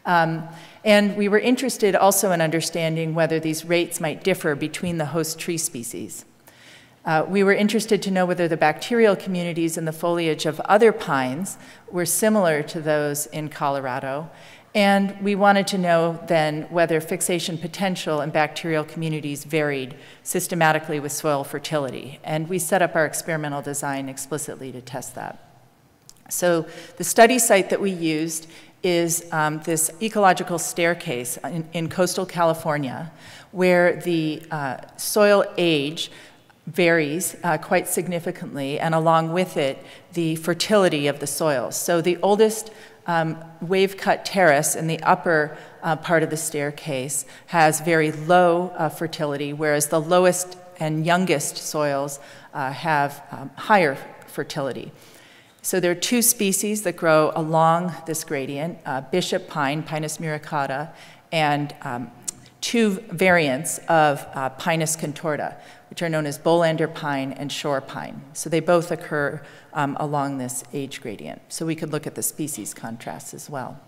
Um, and we were interested also in understanding whether these rates might differ between the host tree species. Uh, we were interested to know whether the bacterial communities in the foliage of other pines were similar to those in Colorado. And we wanted to know then whether fixation potential in bacterial communities varied systematically with soil fertility. And we set up our experimental design explicitly to test that. So the study site that we used is um, this ecological staircase in, in coastal California, where the uh, soil age varies uh, quite significantly, and along with it, the fertility of the soils. So the oldest um, wave cut terrace in the upper uh, part of the staircase has very low uh, fertility, whereas the lowest and youngest soils uh, have um, higher fertility. So there are two species that grow along this gradient, uh, bishop pine, Pinus muricata, and um, two variants of uh, Pinus contorta, which are known as Bolander pine and shore pine. So they both occur um, along this age gradient. So we could look at the species contrasts as well.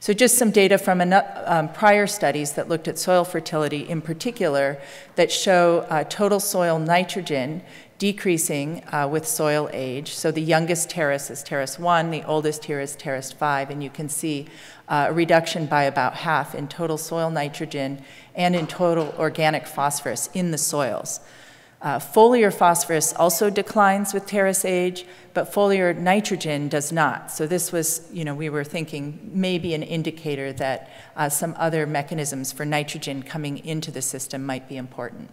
So just some data from um, prior studies that looked at soil fertility in particular that show uh, total soil nitrogen decreasing uh, with soil age. So the youngest terrace is terrace 1, the oldest here is terrace 5, and you can see uh, a reduction by about half in total soil nitrogen and in total organic phosphorus in the soils. Uh, foliar phosphorus also declines with terrace age, but foliar nitrogen does not. So this was, you know, we were thinking maybe an indicator that uh, some other mechanisms for nitrogen coming into the system might be important.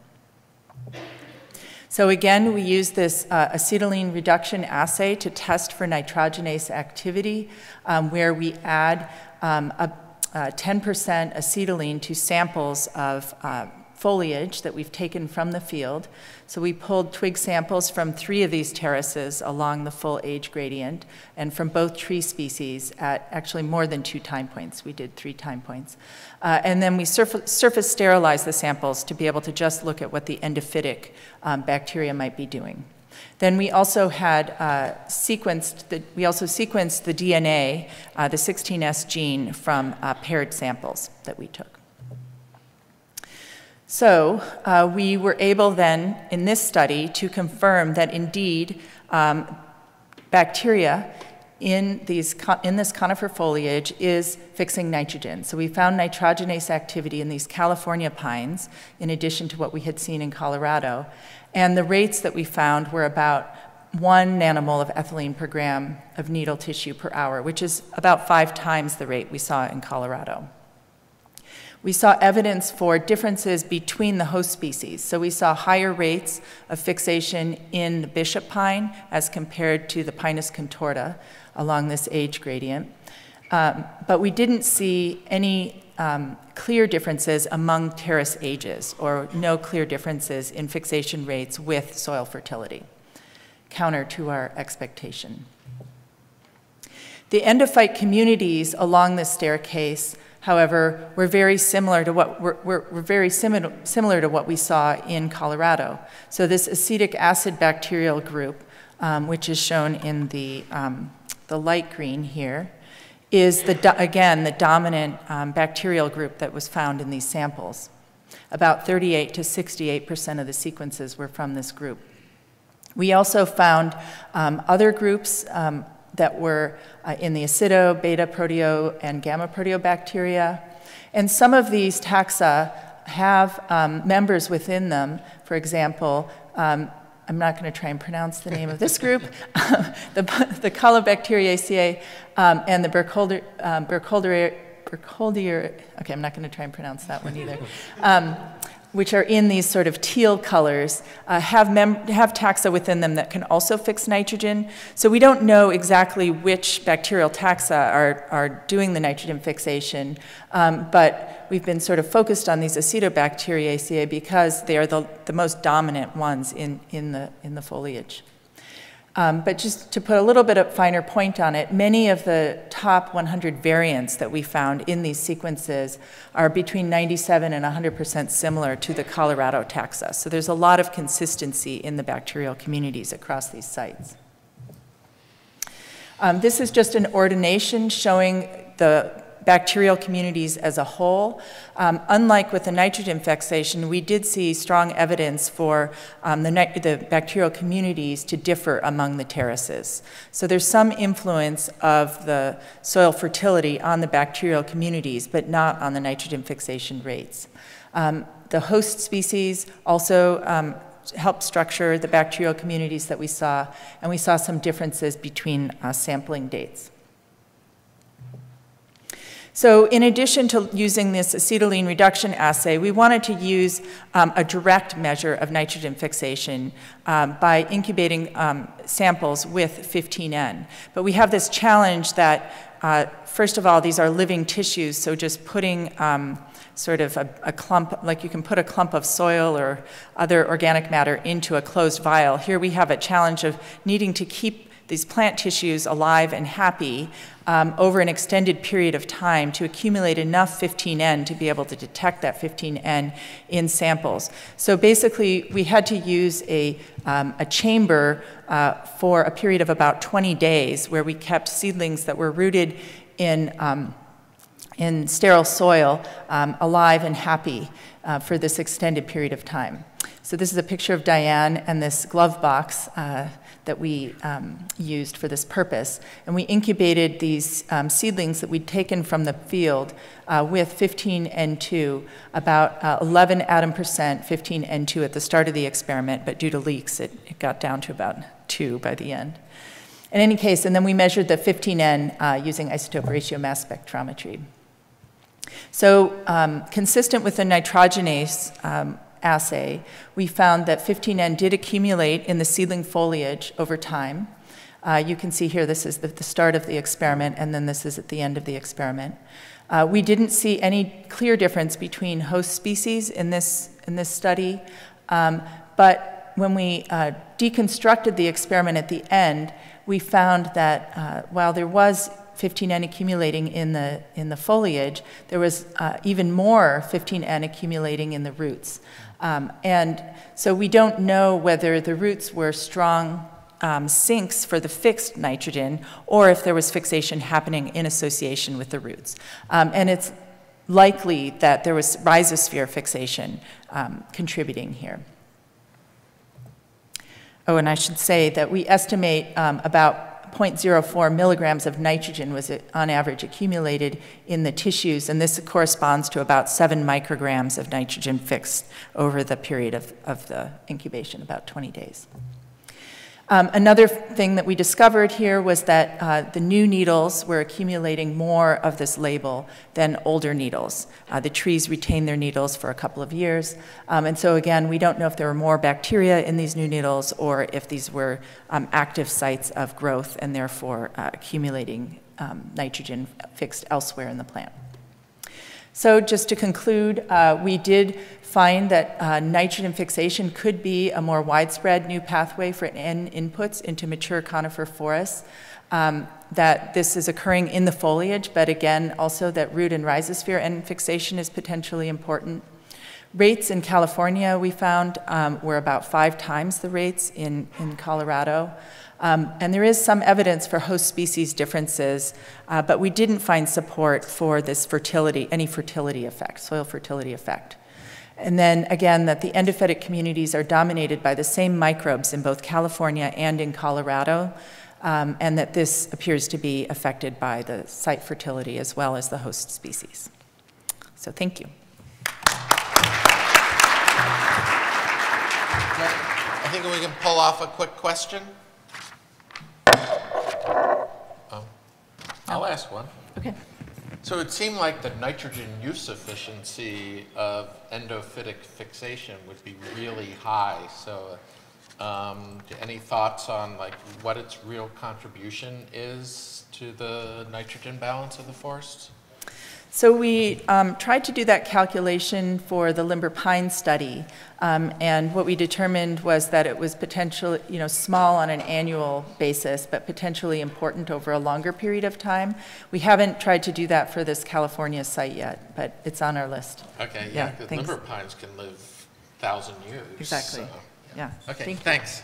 So again, we use this uh, acetylene reduction assay to test for nitrogenase activity, um, where we add um, a 10% acetylene to samples of uh, foliage that we've taken from the field. So we pulled twig samples from three of these terraces along the full age gradient and from both tree species at actually more than two time points. We did three time points. Uh, and then we surf surface sterilized the samples to be able to just look at what the endophytic um, bacteria might be doing. Then we also had uh, sequenced the, we also sequenced the DNA, uh, the 16S gene from uh, paired samples that we took. So uh, we were able then in this study to confirm that indeed um, bacteria in, these, in this conifer foliage is fixing nitrogen. So we found nitrogenase activity in these California pines, in addition to what we had seen in Colorado. And the rates that we found were about one nanomole of ethylene per gram of needle tissue per hour, which is about five times the rate we saw in Colorado. We saw evidence for differences between the host species. So we saw higher rates of fixation in the bishop pine as compared to the Pinus contorta along this age gradient. Um, but we didn't see any um, clear differences among terrace ages or no clear differences in fixation rates with soil fertility, counter to our expectation. The endophyte communities along this staircase, however, were very similar to what were, were, were very similar, similar to what we saw in Colorado. So this acetic acid bacterial group, um, which is shown in the, um, the light green here, is, the, again, the dominant um, bacterial group that was found in these samples. About 38 to 68% of the sequences were from this group. We also found um, other groups um, that were uh, in the acido, beta proteo, and gamma proteobacteria. And some of these taxa have um, members within them, for example, um, I'm not going to try and pronounce the name of this *laughs* group, *laughs* the, the Colobacteriaceae um, and the Burkholder, um, Burkholder, Burkholder, okay, I'm not going to try and pronounce that one either, *laughs* um, which are in these sort of teal colors, uh, have, have taxa within them that can also fix nitrogen. So we don't know exactly which bacterial taxa are, are doing the nitrogen fixation, um, but we've been sort of focused on these Acetobacteriaceae because they are the, the most dominant ones in, in, the, in the foliage. Um, but just to put a little bit of finer point on it, many of the top 100 variants that we found in these sequences are between 97 and 100% similar to the Colorado taxa. So there's a lot of consistency in the bacterial communities across these sites. Um, this is just an ordination showing the bacterial communities as a whole. Um, unlike with the nitrogen fixation, we did see strong evidence for um, the, the, bacterial communities to differ among the terraces. So there's some influence of the soil fertility on the bacterial communities, but not on the nitrogen fixation rates. Um, the host species also um, helped structure the bacterial communities that we saw, and we saw some differences between uh, sampling dates. So in addition to using this acetylene reduction assay, we wanted to use um, a direct measure of nitrogen fixation um, by incubating um, samples with 15N. But we have this challenge that, uh, first of all, these are living tissues, so just putting um, sort of a, a, clump, like you can put a clump of soil or other organic matter into a closed vial. Here we have a challenge of needing to keep these plant tissues alive and happy um, over an extended period of time to accumulate enough 15N to be able to detect that 15N in samples. So basically, we had to use a, um, a chamber uh, for a period of about 20 days where we kept seedlings that were rooted in, um, in sterile soil um, alive and happy uh, for this extended period of time. So this is a picture of Diane and this glove box uh, that we um, used for this purpose. And we incubated these um, seedlings that we'd taken from the field uh, with 15N2, about uh, 11 atom percent 15N2 at the start of the experiment, but due to leaks, it, it, got down to about 2 by the end. In any case, and then we measured the 15N uh, using isotope ratio mass spectrometry. So um, consistent with the nitrogenase um, assay, we found that 15N did accumulate in the seedling foliage over time. Uh, you can see here this is the, the, start of the experiment, and then this is at the end of the experiment. Uh, we didn't see any clear difference between host species in this in this study. Um, but when we uh, deconstructed the experiment at the end, we found that uh, while there was 15N accumulating in the, in the foliage, there was uh, even more 15N accumulating in the roots. Um, and so we don't know whether the roots were strong um, sinks for the fixed nitrogen or if there was fixation happening in association with the roots. Um, and it's likely that there was rhizosphere fixation um, contributing here. Oh, and I should say that we estimate um, about 0.04 milligrams of nitrogen was on average accumulated in the tissues, and this corresponds to about seven micrograms of nitrogen fixed over the period of, of the incubation, about 20 days. Um, another thing that we discovered here was that uh, the new needles were accumulating more of this label than older needles. Uh, the trees retained their needles for a couple of years. Um, and so again, we don't know if there were more bacteria in these new needles or if these were um, active sites of growth and therefore uh, accumulating um, nitrogen fixed elsewhere in the plant. So just to conclude, uh, we did find that uh, nitrogen fixation could be a more widespread new pathway for N inputs into mature conifer forests. Um, that this is occurring in the foliage, but again, also that root and rhizosphere N fixation is potentially important. Rates in California, we found, um, were about five times the rates in, in Colorado. Um, and there is some evidence for host species differences, uh, but we didn't find support for this fertility, any fertility effect, soil fertility effect. And then again, that the endophytic communities are dominated by the same microbes in both California and in Colorado, um, and that this appears to be affected by the site fertility as well as the host species. So thank you. I think we can pull off a quick question. I'll ask one. Okay. So it seemed like the nitrogen use efficiency of endophytic fixation would be really high. So um, any thoughts on like what its real contribution is to the nitrogen balance of the forests? So we um, tried to do that calculation for the limber pine study, um, and what we determined was that it was potentially, you know, small on an annual basis, but potentially important over a longer period of time. We haven't tried to do that for this California site yet, but it's on our list. Okay, yeah, because limber pines can live thousand years. Exactly. So, yeah. yeah. Okay, Thank thanks.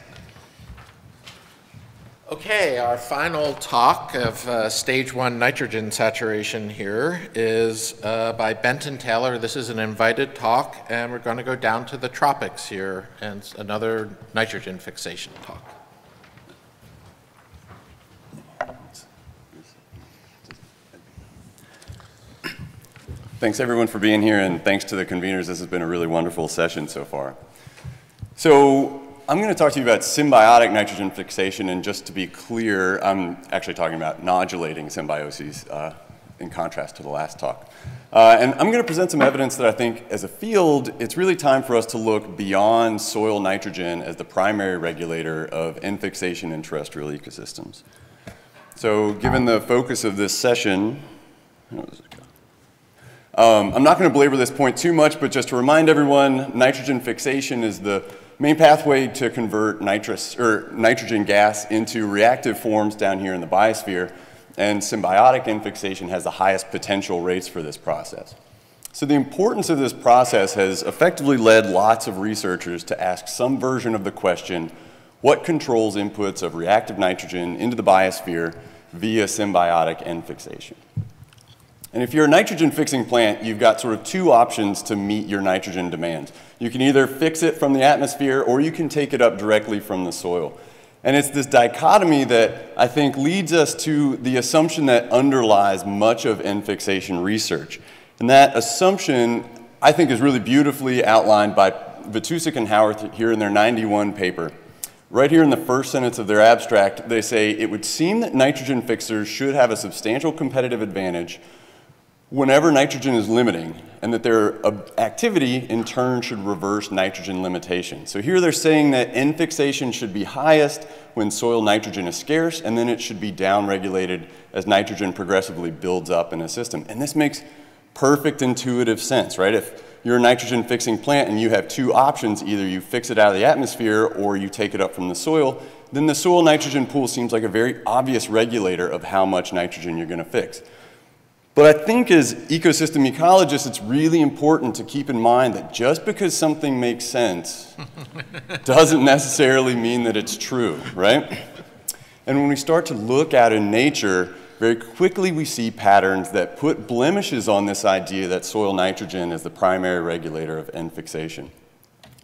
Okay, our final talk of uh, stage one nitrogen saturation here is uh, by Benton Taylor. This is an invited talk, and we're going to go down to the tropics here and another nitrogen fixation talk. Thanks everyone for being here, and thanks to the conveners. This has been a really wonderful session so far. So I'm going to talk to you about symbiotic nitrogen fixation, and just to be clear, I'm actually talking about nodulating symbioses uh, in contrast to the last talk. Uh, and I'm going to present some evidence that I think, as a field, it's really time for us to look beyond soil nitrogen as the primary regulator of N fixation in terrestrial ecosystems. So given the focus of this session, um, I'm not going to belabor this point too much, but just to remind everyone, nitrogen fixation is the Main pathway to convert nitrous, or nitrogen gas into reactive forms down here in the biosphere, and symbiotic N fixation has the highest potential rates for this process. So the importance of this process has effectively led lots of researchers to ask some version of the question, what controls inputs of reactive nitrogen into the biosphere via symbiotic N fixation? And if you're a nitrogen fixing plant, you've got sort of two options to meet your nitrogen demands. You can either fix it from the atmosphere or you can take it up directly from the soil. And it's this dichotomy that I think leads us to the assumption that underlies much of N fixation research. And that assumption, I think, is really beautifully outlined by Vitousek and Howarth here in their 91 paper. Right here in the first sentence of their abstract, they say, it would seem that nitrogen fixers should have a substantial competitive advantage whenever nitrogen is limiting, and that their activity in turn should reverse nitrogen limitation. So here they're saying that N fixation should be highest when soil nitrogen is scarce, and then it should be downregulated as nitrogen progressively builds up in a system. And this makes perfect intuitive sense, right? If you're a nitrogen fixing plant and you have two options, either you fix it out of the atmosphere or you take it up from the soil, then the soil nitrogen pool seems like a very obvious regulator of how much nitrogen you're going to fix. But I think as ecosystem ecologists, it's really important to keep in mind that just because something makes sense *laughs* doesn't necessarily mean that it's true, right? And when we start to look out in nature, very quickly we see patterns that put blemishes on this idea that soil nitrogen is the primary regulator of N fixation.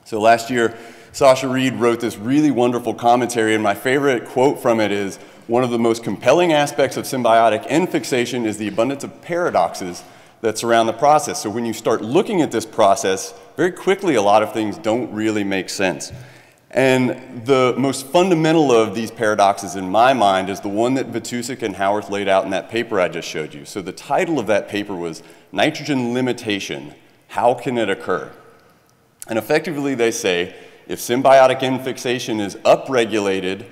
So last year, Sasha Reed wrote this really wonderful commentary, and my favorite quote from it is, one of the most compelling aspects of symbiotic N fixation is the abundance of paradoxes that surround the process. So when you start looking at this process, very quickly a lot of things don't really make sense. And the most fundamental of these paradoxes in my mind is the one that Vitousek and Howarth laid out in that paper I just showed you. So the title of that paper was Nitrogen Limitation, How Can It Occur? And effectively they say, if symbiotic N fixation is upregulated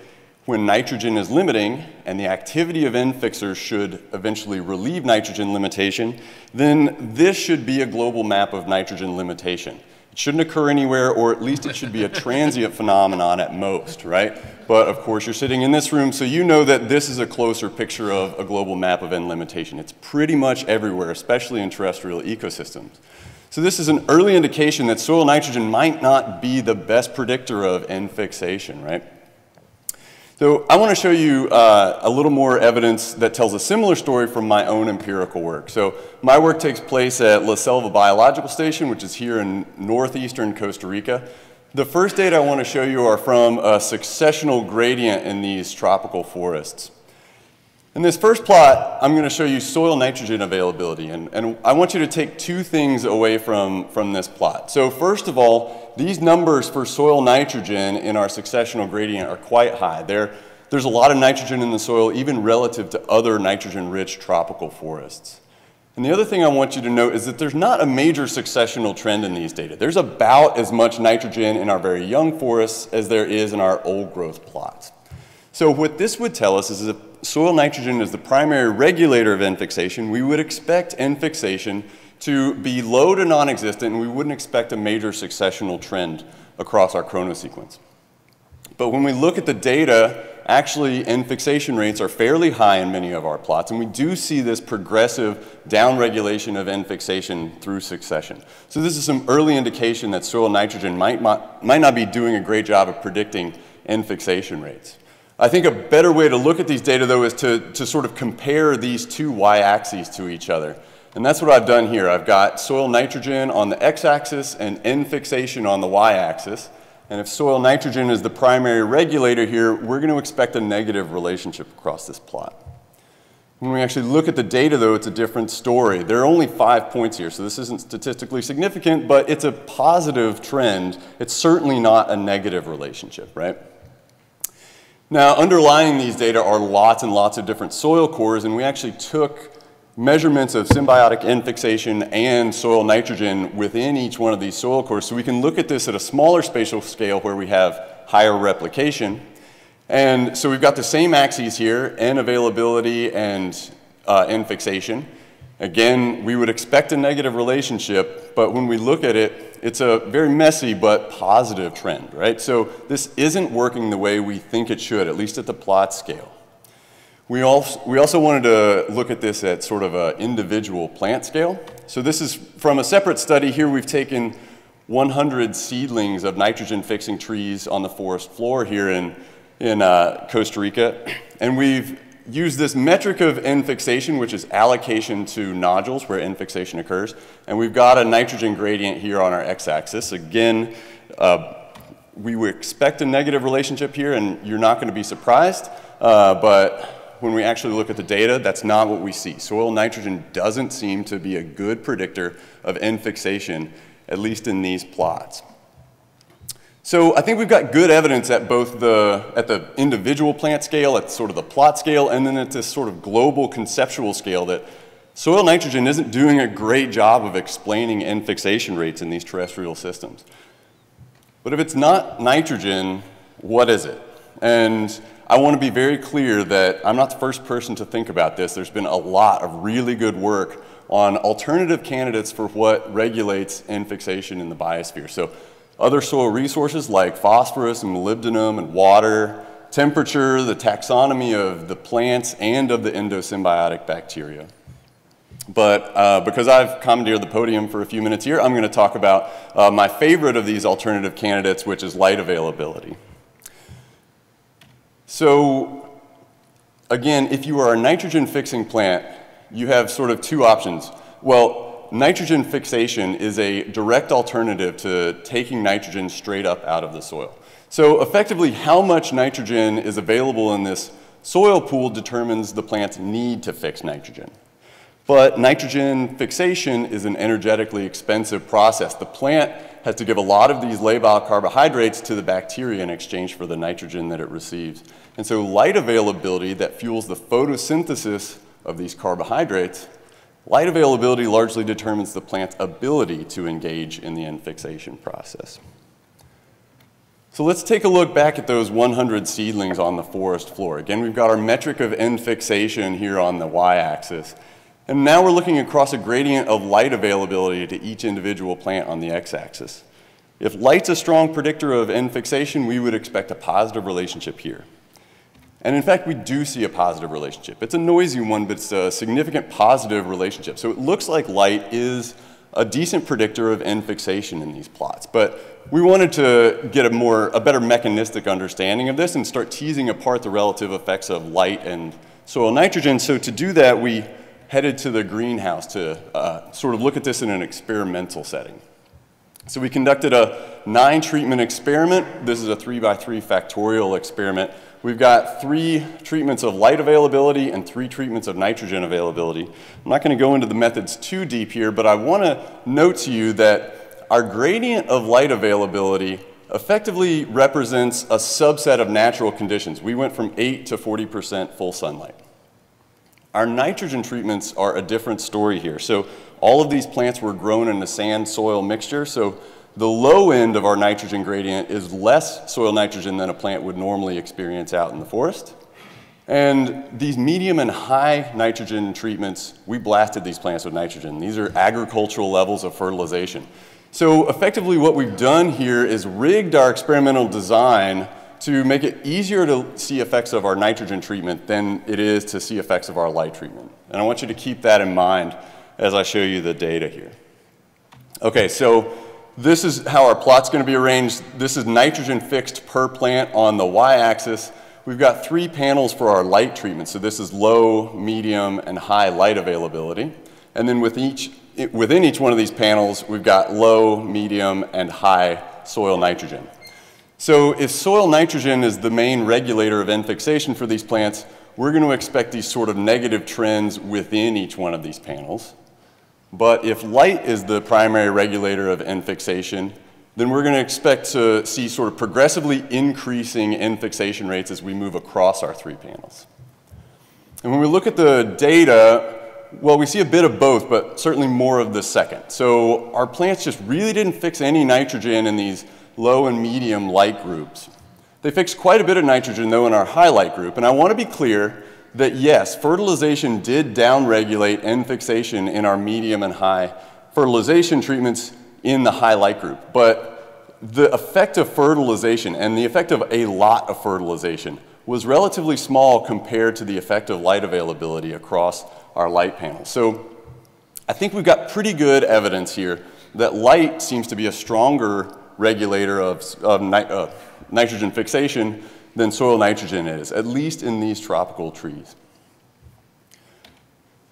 when nitrogen is limiting and the activity of N fixers should eventually relieve nitrogen limitation, then this should be a global map of nitrogen limitation. It shouldn't occur anywhere, or at least it should be a *laughs* transient phenomenon at most, right? But of course, you're sitting in this room, so you know that this is a closer picture of a global map of N limitation. It's pretty much everywhere, especially in terrestrial ecosystems. So this is an early indication that soil nitrogen might not be the best predictor of N fixation, right? So I want to show you uh, a little more evidence that tells a similar story from my own empirical work. So my work takes place at La Selva Biological Station, which is here in northeastern Costa Rica. The first data I want to show you are from a successional gradient in these tropical forests. In this first plot, I'm going to show you soil nitrogen availability, and, and I want you to take two things away from, from this plot. So first of all, these numbers for soil nitrogen in our successional gradient are quite high. There, there's a lot of nitrogen in the soil, even relative to other nitrogen-rich tropical forests. And the other thing I want you to note is that there's not a major successional trend in these data. There's about as much nitrogen in our very young forests as there is in our old growth plots. So what this would tell us is if soil nitrogen is the primary regulator of N fixation, we would expect N fixation to be low to non-existent, and we wouldn't expect a major successional trend across our chronosequence. But when we look at the data, actually N fixation rates are fairly high in many of our plots, and we do see this progressive downregulation of N fixation through succession. So this is some early indication that soil nitrogen might, might not be doing a great job of predicting N fixation rates. I think a better way to look at these data, though, is to, to sort of compare these two y-axes to each other. And that's what I've done here. I've got soil nitrogen on the x-axis and N fixation on the y-axis. And if soil nitrogen is the primary regulator here, we're going to expect a negative relationship across this plot. When we actually look at the data, though, it's a different story. There are only five points here, so this isn't statistically significant, but it's a positive trend. It's certainly not a negative relationship, right? Now, underlying these data are lots and lots of different soil cores, and we actually took measurements of symbiotic N fixation and soil nitrogen within each one of these soil cores. So we can look at this at a smaller spatial scale where we have higher replication. And so we've got the same axes here, N availability and uh, N fixation. Again, we would expect a negative relationship, but when we look at it, it's a very messy but positive trend, right? So this isn't working the way we think it should, at least at the plot scale. We also, we also wanted to look at this at sort of an individual plant scale. So this is from a separate study. Here we've taken 100 seedlings of nitrogen-fixing trees on the forest floor here in, in uh, Costa Rica, and we've use this metric of N fixation, which is allocation to nodules where N fixation occurs. And we've got a nitrogen gradient here on our x-axis. Again, uh, we would expect a negative relationship here, and you're not going to be surprised. Uh, but when we actually look at the data, that's not what we see. Soil nitrogen doesn't seem to be a good predictor of N fixation, at least in these plots. So I think we've got good evidence at both the, at the individual plant scale, at sort of the plot scale, and then at this sort of global conceptual scale that soil nitrogen isn't doing a great job of explaining N fixation rates in these terrestrial systems. But if it's not nitrogen, what is it? And I want to be very clear that I'm not the first person to think about this. There's been a lot of really good work on alternative candidates for what regulates N fixation in the biosphere. So other soil resources like phosphorus and molybdenum and water, temperature, the taxonomy of the plants and of the endosymbiotic bacteria. But uh, because I've commandeered the podium for a few minutes here, I'm going to talk about uh, my favorite of these alternative candidates, which is light availability. So again, if you are a nitrogen fixing plant, you have sort of two options. Well, nitrogen fixation is a direct alternative to taking nitrogen straight up out of the soil. So effectively, how much nitrogen is available in this soil pool determines the plant's need to fix nitrogen. But nitrogen fixation is an energetically expensive process. The plant has to give a lot of these labile carbohydrates to the bacteria in exchange for the nitrogen that it receives. And so light availability that fuels the photosynthesis of these carbohydrates, light availability largely determines the plant's ability to engage in the N fixation process. So let's take a look back at those 100 seedlings on the forest floor. Again, we've got our metric of N fixation here on the y-axis. And now we're looking across a gradient of light availability to each individual plant on the x-axis. If light's a strong predictor of N fixation, we would expect a positive relationship here. And in fact, we do see a positive relationship. It's a noisy one, but it's a significant positive relationship. So it looks like light is a decent predictor of N fixation in these plots. But we wanted to get a more, a better mechanistic understanding of this and start teasing apart the relative effects of light and soil nitrogen. So to do that, we headed to the greenhouse to uh, sort of look at this in an experimental setting. So we conducted a nine treatment experiment. This is a three by three factorial experiment. We've got three treatments of light availability and three treatments of nitrogen availability. I'm not going to go into the methods too deep here, but I want to note to you that our gradient of light availability effectively represents a subset of natural conditions. We went from 8 to 40% full sunlight. Our nitrogen treatments are a different story here. So all of these plants were grown in a sand soil mixture. So the low end of our nitrogen gradient is less soil nitrogen than a plant would normally experience out in the forest. And these medium and high nitrogen treatments, we blasted these plants with nitrogen. These are agricultural levels of fertilization. So effectively what we've done here is rigged our experimental design to make it easier to see effects of our nitrogen treatment than it is to see effects of our light treatment. And I want you to keep that in mind as I show you the data here. Okay, so this is how our plot's going to be arranged. This is nitrogen fixed per plant on the y-axis. We've got three panels for our light treatment. So this is low, medium, and high light availability. And then with each, within each one of these panels, we've got low, medium, and high soil nitrogen. So if soil nitrogen is the main regulator of N fixation for these plants, we're going to expect these sort of negative trends within each one of these panels. But if light is the primary regulator of N fixation, then we're going to expect to see sort of progressively increasing N fixation rates as we move across our three panels. And when we look at the data, well, we see a bit of both, but certainly more of the second. So our plants just really didn't fix any nitrogen in these low and medium light groups. They fixed quite a bit of nitrogen, though, in our high light group. And I want to be clear that, yes, fertilization did downregulate N fixation in our medium and high fertilization treatments in the high light group. But the effect of fertilization and the effect of a lot of fertilization was relatively small compared to the effect of light availability across our light panel. So I think we've got pretty good evidence here that light seems to be a stronger regulator of, of uh, nitrogen fixation than soil nitrogen is, at least in these tropical trees.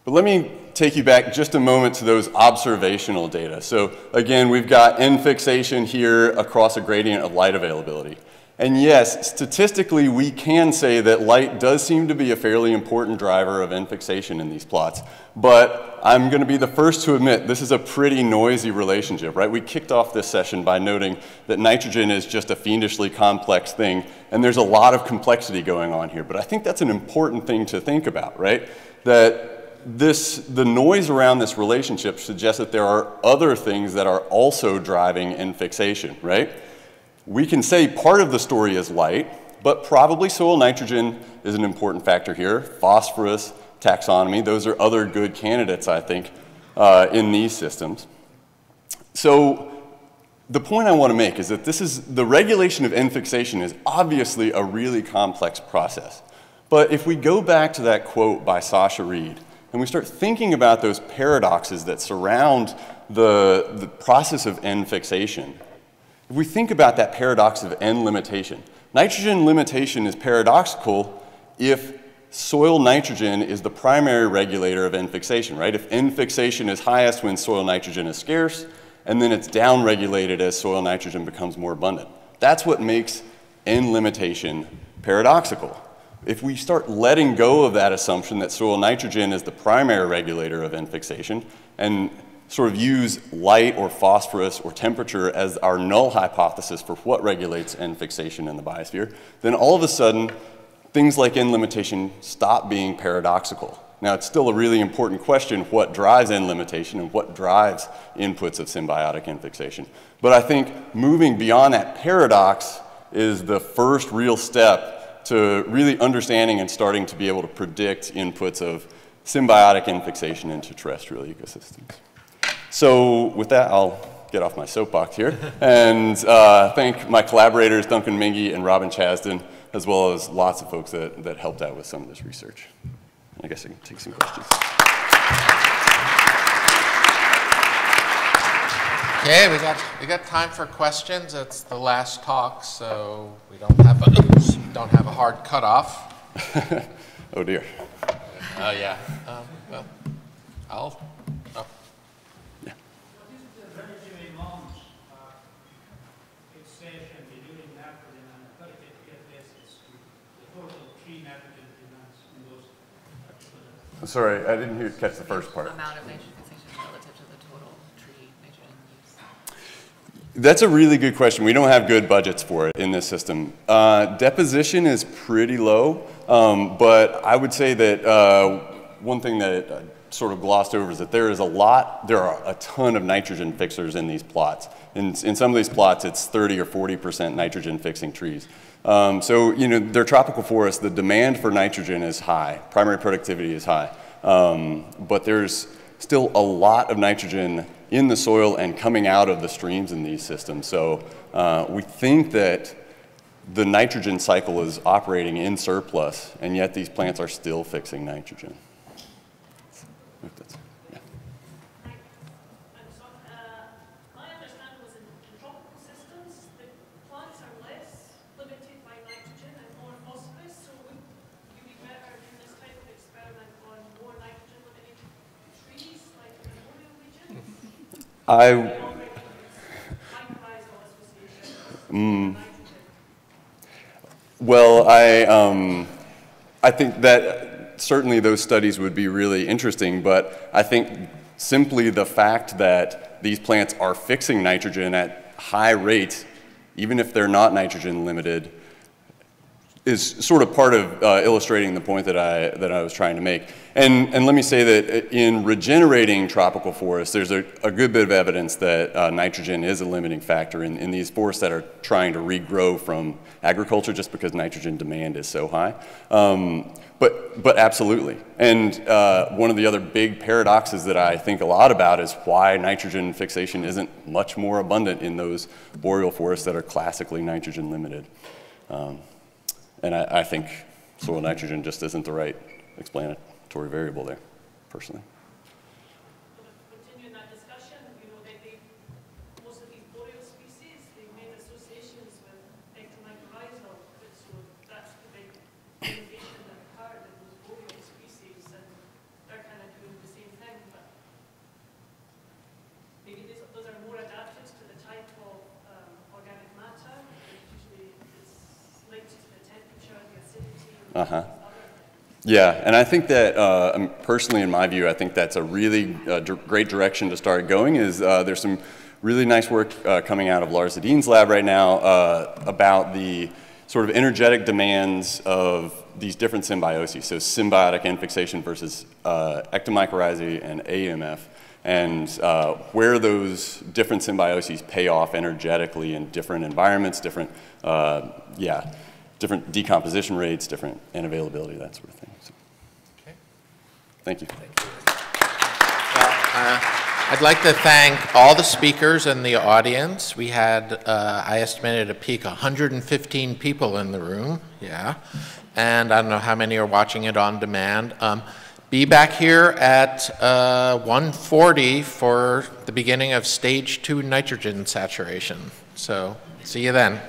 But let me take you back just a moment to those observational data. So again, we've got N fixation here across a gradient of light availability. And yes, statistically, we can say that light does seem to be a fairly important driver of N fixation in these plots. But I'm going to be the first to admit this is a pretty noisy relationship, right? We kicked off this session by noting that nitrogen is just a fiendishly complex thing, and there's a lot of complexity going on here. But I think that's an important thing to think about, right? That this, the noise around this relationship suggests that there are other things that are also driving N fixation, right? We can say part of the story is light, but probably soil nitrogen is an important factor here. Phosphorus, taxonomy, those are other good candidates, I think. uh, in these systems. So the point I want to make is that this is, the regulation of N fixation is obviously a really complex process. But if we go back to that quote by Sasha Reed, and we start thinking about those paradoxes that surround the, the process of N fixation, if we think about that paradox of N limitation, nitrogen limitation is paradoxical if soil nitrogen is the primary regulator of N fixation, right? If N fixation is highest when soil nitrogen is scarce, and then it's downregulated as soil nitrogen becomes more abundant. That's what makes N limitation paradoxical. If we start letting go of that assumption that soil nitrogen is the primary regulator of N fixation and sort of use light or phosphorus or temperature as our null hypothesis for what regulates N fixation in the biosphere, then all of a sudden things like N limitation stop being paradoxical. Now, it's still a really important question what drives N limitation and what drives inputs of symbiotic N fixation. But I think moving beyond that paradox is the first real step to really understanding and starting to be able to predict inputs of symbiotic N fixation into terrestrial ecosystems. So, with that, I'll get off my soapbox here and uh, thank my collaborators, Duncan Menge and Robin Chazdon, as well as lots of folks that, that helped out with some of this research. I guess I can take some questions. Okay, we got, we got time for questions. It's the last talk, so we don't have a, don't have a hard cutoff. *laughs* oh dear. Oh, yeah. Um, well, I'll, oh. Sorry, I didn't hear, catch the first part. Amount of nitrogen relative to the total tree nitrogen use. That's a really good question. We don't have good budgets for it in this system. Uh, deposition is pretty low, um, but I would say that uh, one thing that I sort of glossed over is that there is a lot, there are a ton of nitrogen fixers in these plots. In, in some of these plots, it's 30 or 40% nitrogen fixing trees. Um, so, you know, they're tropical forests. The demand for nitrogen is high. Primary productivity is high. Um, but there's still a lot of nitrogen in the soil and coming out of the streams in these systems. So uh, we think that the nitrogen cycle is operating in surplus, and yet these plants are still fixing nitrogen. I. Mm, well, I, um, I think that certainly those studies would be really interesting, but I think simply the fact that these plants are fixing nitrogen at high rates, even if they're not nitrogen limited, is sort of part of uh, illustrating the point that I, that I was trying to make. And, and let me say that in regenerating tropical forests, there's a, a good bit of evidence that uh, nitrogen is a limiting factor in, in these forests that are trying to regrow from agriculture just because nitrogen demand is so high. Um, but, but absolutely. And uh, one of the other big paradoxes that I think a lot about is why nitrogen fixation isn't much more abundant in those boreal forests that are classically nitrogen limited. Um, and I, I think soil nitrogen just isn't the right explanatory variable there, personally. Continuing that discussion, you know, they, they, most of these boreal species, they made associations with ectomycorrhizal, so that's the big innovation that occurred in those boreal species, and they're kind of doing the same thing, but maybe these, those are more adapted to the type of um, organic matter, usually it's linked to the temperature, the acidity. Uh-huh. Yeah, and I think that uh, um, personally, in my view, I think that's a really uh, great direction to start going. Is uh, there's some really nice work uh, coming out of Lars Hedin's lab right now uh, about the sort of energetic demands of these different symbioses. So symbiotic N fixation versus uh, ectomycorrhizae and AMF, and where those different symbioses pay off energetically in different environments, different, yeah different decomposition rates, different N availability, that sort of thing. So, okay. Thank you. Thank you. Well, I'd like to thank all the speakers and the audience. We had, uh, I estimated a peak, 115 people in the room, yeah. And I don't know how many are watching it on demand. Um, be back here at uh, 1:40 for the beginning of stage two nitrogen saturation. So see you then.